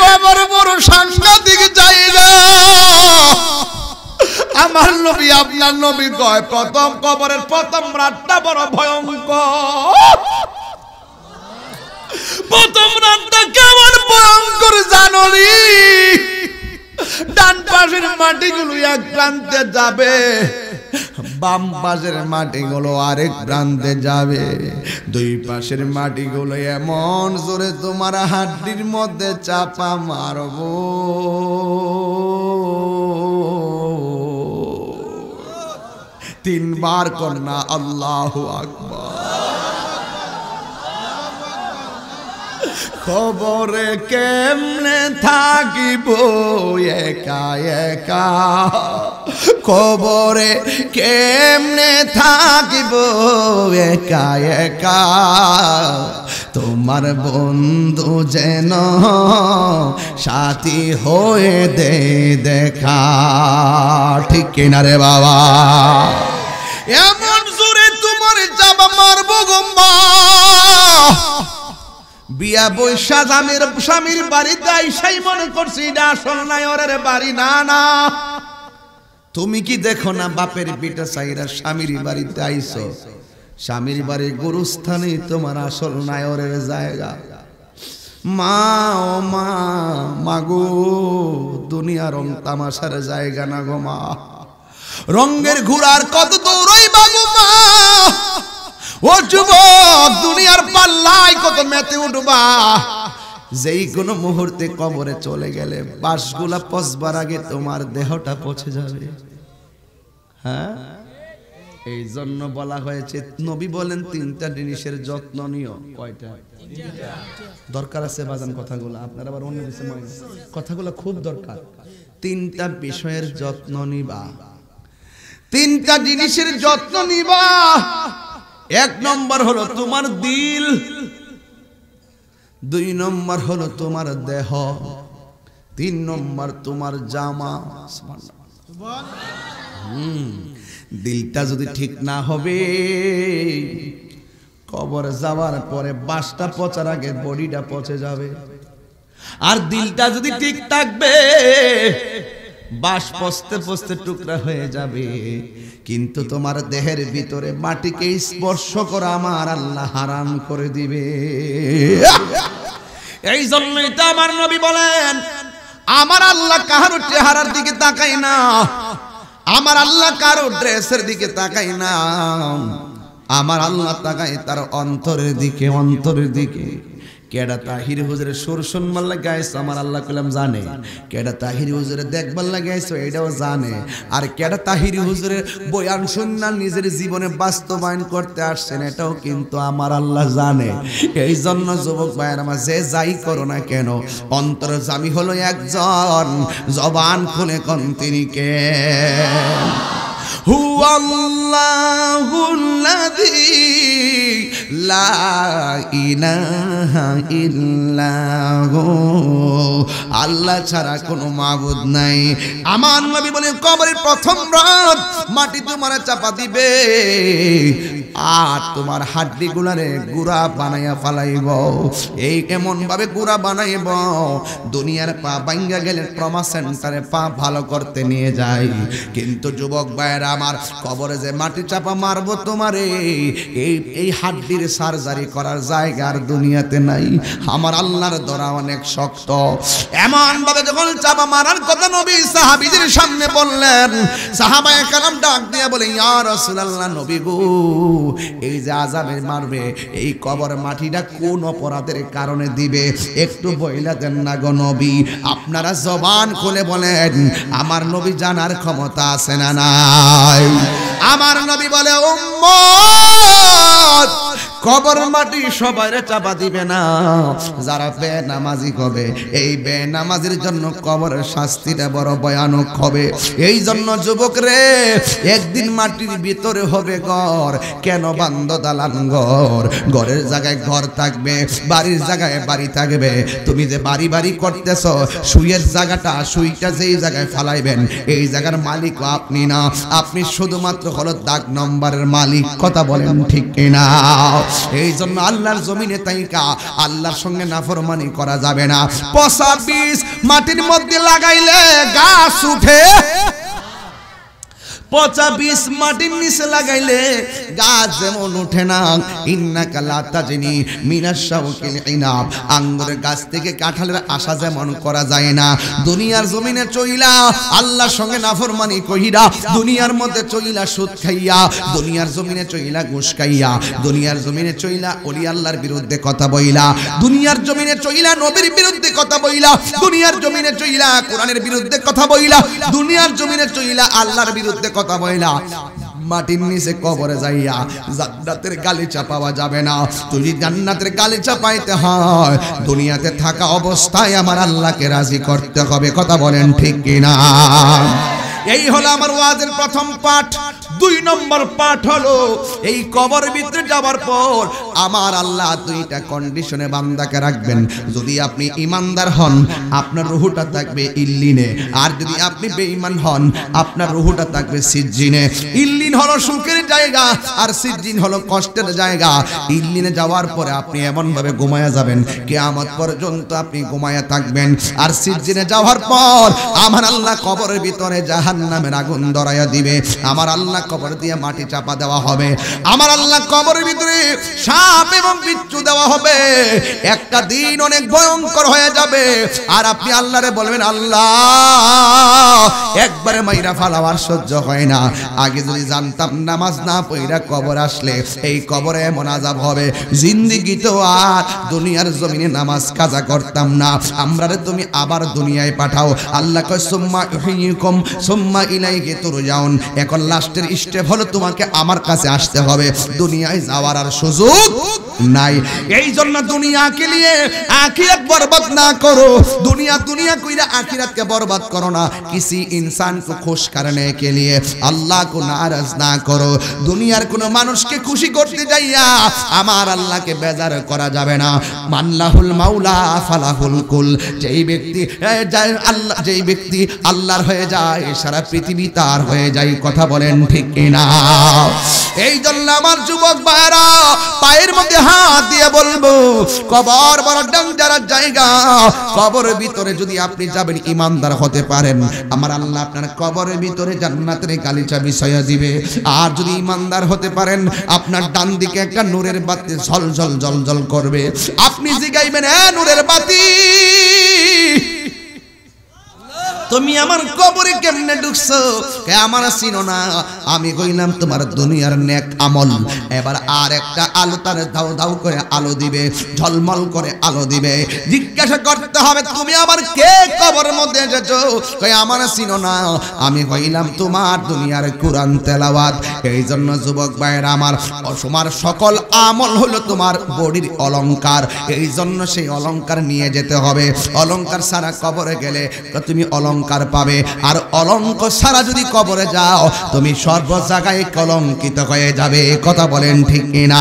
কবর বড় সাংঘাতিক জায়গা। আমার নবী, আপনার নবী কয়, প্রথম কবরের প্রথম রাতটা বড় ভয়ঙ্কর। প্রথম রাতটা কেমন ভয়ঙ্কর জানো রে? ডান পাশের মাটিগুলো এক প্রান্তে যাবে। বাম পাশের মাটিগুলো আরেক প্রান্তে যাবে। দুই পাশের মাটিগুলো এমন জোরে তোমার হাড্ডির মধ্যে চাপা মারবো। তিনবার কন্যা আল্লাহ আকবার। খবরে কেমনে থাকিব? একা একা। খবরে কেমনে থাকিব? একা একা। তোমার বন্ধু যেন সাথী হয়ে দে দেখা। ঠিক কিনা রে বাবা? এমন জোরে তোমার যাবা মারবো গো মা। বিয়া বৈশা স্বামীর স্বামীর বাড়িতে আইসাই মনে করছি, এটা আসল নাই ওরের বাড়ি, না না। তুমি কি দেখো না বাপের পিঠা চাইরা স্বামীর বাড়িতে আইছো স্বামীর বাড়ির গুরুস্থানে তোমার আসল নায়রের জায়গা। মা, ও মা, মাগো দুনিয়া রং তামাশার জায়গা না গো মা। রঙ্গের ঘোড়ার কত দৌড়ই বাগো মা। ও যুবক, দুনিয়ার পাল্লাই কত মেতে উঠবা। যেই কোনো মুহূর্তে কবরে চলে গেলে বাসগুলা পচবার আগে তোমার দেহটা পচে যাবে। হ্যাঁ? এই জন্য বলা হয়েছে, নবী বলেন তিনটা জিনিসের যত্ন নিও। কয়টা? দরকার আছে বাজান কথাগুলো, আপনার আবার অন্য কিছু মনে কথাগুলো খুব দরকার। তিনটা বিষয়ের যত্ন নিবা। তিনটা জিনিসের যত্ন নিবা। এক নম্বর হলো তোমার দিল, দুই নম্বর হলো তোমার দেহ, তিন নম্বর তোমার জামা। দিলটা যদি ঠিক না হবে, কবর যাওয়ার পরে বাসটা পচার আগে বডিটা পচে যাবে। আর দিলটা যদি ঠিক থাকবে বাস পস্তে পচতে টুকরা হয়ে যাবে। কিন্তু তোমার দেহের ভিতরে মাটিকে স্পর্শ করা আমার আল্লাহ হারাম করে দিবে। এই জন্যই তো আমার নবী বলেন, আমার আল্লাহ কারোর চেহারার দিকে তাকাই না, আমার আল্লাহ কারও ড্রেসের দিকে তাকাই না, আমার আল্লাহ তাকাই তার অন্তরের দিকে অন্তরের দিকে। কেডা তাহির হুজুরের সুর শুনবার লাগাইছো? আমার আল্লাহ কলাম জানে। কেডা তাহির হুজুরে দেখবার লাগাইছো? এটাও জানে। আর কেডা তাহির হুজুরের বয়ান শুননা নিজের জীবনে বাস্তবায়ন করতে আসছেন এটাও কিন্তু আমার আল্লাহ জানে। এই জন্য যুবক ভাইয়ের আমার যে যাই করো না কেন, অন্তর জামি হলো একজন, জবান খুলে কোন তিনি কে? আল্লাহ ছাড়া কোনো মাবুদ নাই। আমার নবী বলে, কবরের প্রথম রাত মাটি তোমার চাপা দিবে, আর তোমার হাড্ডি গুলারে গুড়া বানাইয়া ফালাইব। এই এমন ভাবে গুড়া বানাইব, দুনিয়ার পা বাইঙ্গা গেলে ট্রমা সেন্টারে পা ভালো করতে নিয়ে যাই কিন্তু যুবক ভাইয়েরা আমার কবরে যে মাটি চাপা মারবো তোমারে, এই এই হাড্ডির সার্জারি করার জায়গা আর দুনিয়াতে নাই। আমার আল্লাহর দরা অনেক শক্ত। এমন ভাবে যখন চাপা মারার কথা নবী সাহাবীদের সামনে বললেন, সাহাবায়ে কালাম ডাক দিয়ে বলে, ইয়া রাসূলুল্লাহ নবী গো, এই যে আযাবের মারবে, এই কবর মাটিটা কোন অপরাধের কারণে দিবে? একটু বইলা দেন না গো নবী। আপনারা জবান খুলে বলেন, আমার নবী জানার ক্ষমতা আছে না না নাই। আমার নবী বলে উম্মত কবর মাটি সবাই চাপা দিবে না। যারা বে নামাজি হবে, এই বে নামাজির জন্য কবরের শাস্তিটা বড় ভয়ানক হবে। এই জন্য যুবক রে, একদিন মাটির ভিতরে হবে ঘর। কেন বান্ধ দালান ঘর? ঘরের জায়গায় ঘর থাকবে, বাড়ির জায়গায় বাড়ি থাকবে। তুমি যে বাড়ি বাড়ি করতেছ, সুইয়ের জায়গাটা শুইটা যেই জায়গায় ফালাইবেন, এই জায়গার মালিক আপনি না। আপনি শুধুমাত্র হলো দাগ নম্বরের মালিক, কথা বলেন ঠিক কিনা? এই জন্য আল্লাহর জমিনে তাইকা আল্লাহর সঙ্গে নাফরমানি করা যাবে না। পচা বীজ মাটির মধ্যে লাগাইলে গাছ উঠে পচা বীজ মাটির নিচে লাগাইলে গাছ যেমন ওঠে না ইন্না কালাতা যিনি মিনাস শাউকিল ইনাব। আঙ্গুরের গাছ থেকে কাঁঠালের আশা যেমন করা যায় না, দুনিয়ার জমিনে চইলা আল্লাহর সঙ্গে নাফরমানি কইরা দুনিয়ার মধ্যে চইলা সুদ খাইয়া, দুনিয়ার জমিনে চইলা ঘুষ খাইয়া, দুনিয়ার জমিনে চইলা অলি আল্লাহর বিরুদ্ধে কথা বইলা, দুনিয়ার জমিনে চইলা নবীর বিরুদ্ধে কথা বইলা, দুনিয়ার জমিনে চইলা কোরআনের বিরুদ্ধে কথা বইলা, দুনিয়ার জমিনে চইলা আল্লাহর বিরুদ্ধে কথা বইলা। মাটির নিচে কবরে যাইয়া জান্নাতের গালিচা পাওয়া যাবে না। তুই জান্নাতের গালিচা পাইতে হয়। দুনিয়াতে থাকা অবস্থায় আমার আল্লাহকে রাজি করতে হবে। কথা বলেন ঠিক কিনা? এই হলো আমার ওয়াজের প্রথম পাঠ। দুই নম্বর পাঠ হলো, এই কবর ভিতরে যাওয়ার পর আমার আল্লাহ দুইটা কন্ডিশনে বান্দাকে রাখবেন। যদি আপনি ইমানদার হন, আপনার রুহুটা থাকবে ইল্লিনে। আর যদি আপনি বেঈমান হন, আপনার রুহুটা থাকবে সিজ্জিনে। ইল্লিন হলো সুখের জায়গা, আর সিজ্জিন হলো কষ্টের জায়গা। ইল্লিনে যাওয়ার পরে আপনি এমন ভাবে ঘুমায়া যাবেন, কিয়ামত পর্যন্ত আপনি ঘুমায়া থাকবেন। আর সিজ্জিনে যাওয়ার পর আমার আল্লাহ কবরের ভিতরে জাহান্নামের আগুন ধরাইয়া দিবে। আমার আল্লাহ কবর দিয়ে মাটি চাপা দেওয়া হবে। আমার আল্লাহ কবরের ভিতরে সাপ এবং বিচ্ছু দেওয়া হবে। একটা দিন অনেক ভয়ঙ্কর হয়ে যাবে। আর আপনি আল্লাহরে বলবেন, আল্লাহ, একবারে মাইরা ফালাবার সহ্য হয় না। আগে যদি জানতাম নামাজ না পইরা কবর আসলে, এই কবরে এমন আজাব হবে। জিন্দিগি তো আর দুনিয়ার জমিনে নামাজ কাজা করতাম না। আমরা তুমি আবার দুনিয়ায় পাঠাও। আল্লাহ কয়, সুম্মা ইউহিকুম সুম্মা ইলাইহি তুরজাউন এখন লাস্টের স্টেপ হলো তোমাকে আমার কাছে আসতে হবে দুনিয়ায় যাওয়ার আর সুযোগ নাই এই জন্য দুনিয়াকে নিয়ে আখিরাত বরবাদ না করো দুনিয়া দুনিয়া কইরা আখিরাতকে বরবাদ করো না किसी इंसान को खुश करने के लिए আল্লাহ को নারাজ না করো দুনিয়ার কোন মানুষকে খুশি করতে যাইয়া আমার আল্লাহকে বেজার করা যাবে না মাল্লাহুল মাওলা ফালাহুল কুল যেই ব্যক্তি এ, যায় আল্লাহ যেই ব্যক্তি আল্লাহর হয়ে যায় সারা পৃথিবী তার হয়ে যায়, কথা বলেন ঠিক কিনা? এই জন্য আমার যুবক ভাইরা পায়ের মধ্যে হাত দিয়ে বলব, কবর বড় ডেঞ্জারাস জায়গা। কবরের ভিতরে যদি আপনি যাবেন, ইমানদার হতে পারেন। আমার আল্লাহ আপনার কবরের ভিতরে জান্নাতের গালিচা বিষয় দিবে। আর যদি ইমানদার হতে পারেন, আপনার ডান দিকে একটা নূরের বাতি ঝলঝল ঝল জল জল করবে। আপনি জিগাইবেন, এ নূরের বাতি! তুমি আমার কবরে কেমনে ঢুকছো? কে আমার চিনো না? আমি কইলাম, তোমার দুনিয়ার নেক আমল। এবার আর একটা আলো তার দাও দাও করে আলো দিবে, ঝলমল করে আলো দিবে। জিজ্ঞাসা করতে হবে, তুমি আমার কে কবরের মধ্যে এসেছ? কই আমার চিনো না। আমি কইলাম, তোমার দুনিয়ার কোরআন তেলাওয়াত। এই জন্য যুবক ভাইয়ের আমার তোমার সকল আমল হলো তোমার বডির অলংকার। এই জন্য সেই অলংকার নিয়ে যেতে হবে। অলংকার সারা কবরে গেলে তুমি অলংকার অলংকার পাবে। আর অলঙ্ক ছাড়া যদি কবরে যাও, তুমি সর্ব জায়গায় কলঙ্কিত হয়ে যাবে। কথা বলেন ঠিক কিনা?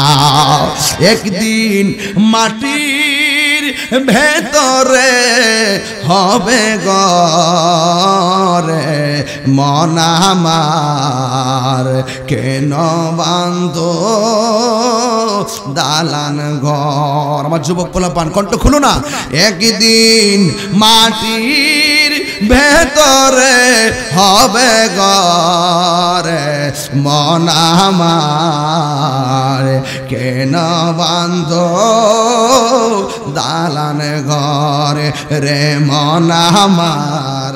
একদিন মাটির ভেতরে হবে গরে মন আমার। কেন বান্ধ দালান ঘর? আমার যুবক পোলা পান কণ্ঠ খুলো না। একদিন মাটির ভেতরে হবে গরে মন আমার। কেন বান্ধ দালান ঘরে রে মন আমার?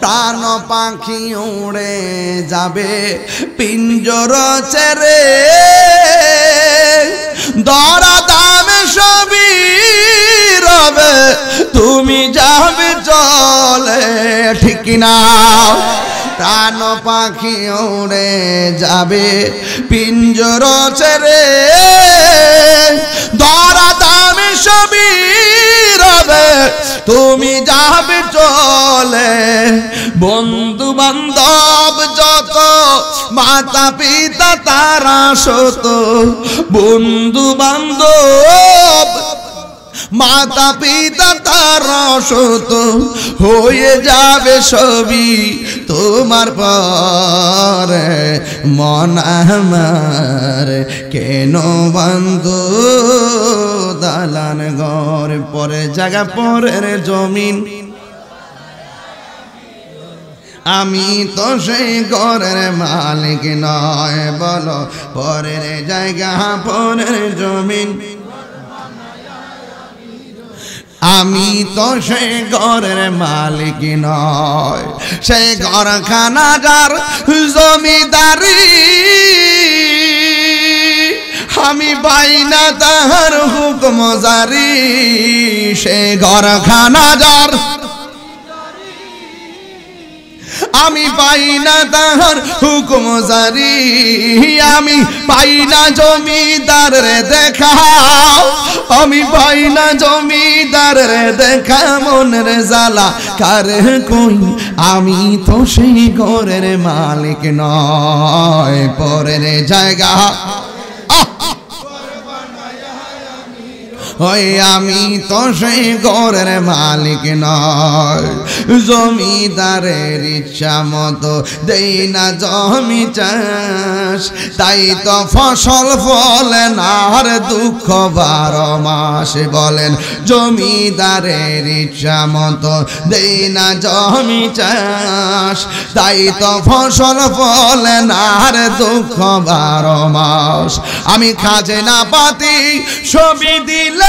প্রাণ পাখি উড়ে যাবে পিঞ্জর চেরে দরা দামে সবই রবে তুমি যাবে চলে, ঠিক না। প্রাণ পাখি উড়ে যাবে, পিঞ্জর ছেড়ে। দরা দামে সবই রবে, তুমি যাবে চলে। বন্ধু বান্ধব যত মাতা পিতা তারা শত বন্ধু বান্ধব মাতা পিতা তার শত হয়ে যাবে সবই তোমার পরে। মন আমার কেন বন্ধ? দালান ঘর পরে, জায়গা পরের জমিন। আমি তো সেই ঘরের মালিক নয়, বলো পরের জায়গা পরের জমিন। আমি তো সে ঘরের মালিক নয় সে ঘরখানা যার জমিদারি। আমি পাই না তাহার হুকম জারি সে ঘরখানা যার আমি পাই না তাহার হুকুম জারি, আমি পাই না জমিদার রে দেখা। আমি পাই না জমিদার রে দেখা, মনের জ্বালা কার কই? আমি তো সেই ঘরের মালিক নয়, পরের জায়গা। ওই আমি তো সেই ঘরের মালিক নয় জমিদারের ইচ্ছা মতো দেই না জমি চাষ। তাই তো ফসল ফলে না আর দুঃখ বারো মাস বলেন। জমিদারের ইচ্ছা মতো দেই না জমি চাষ। তাই তো ফসল ফলে না আর দুঃখ বারো মাস। আমি খাজে না পাতি ছবি দিলাম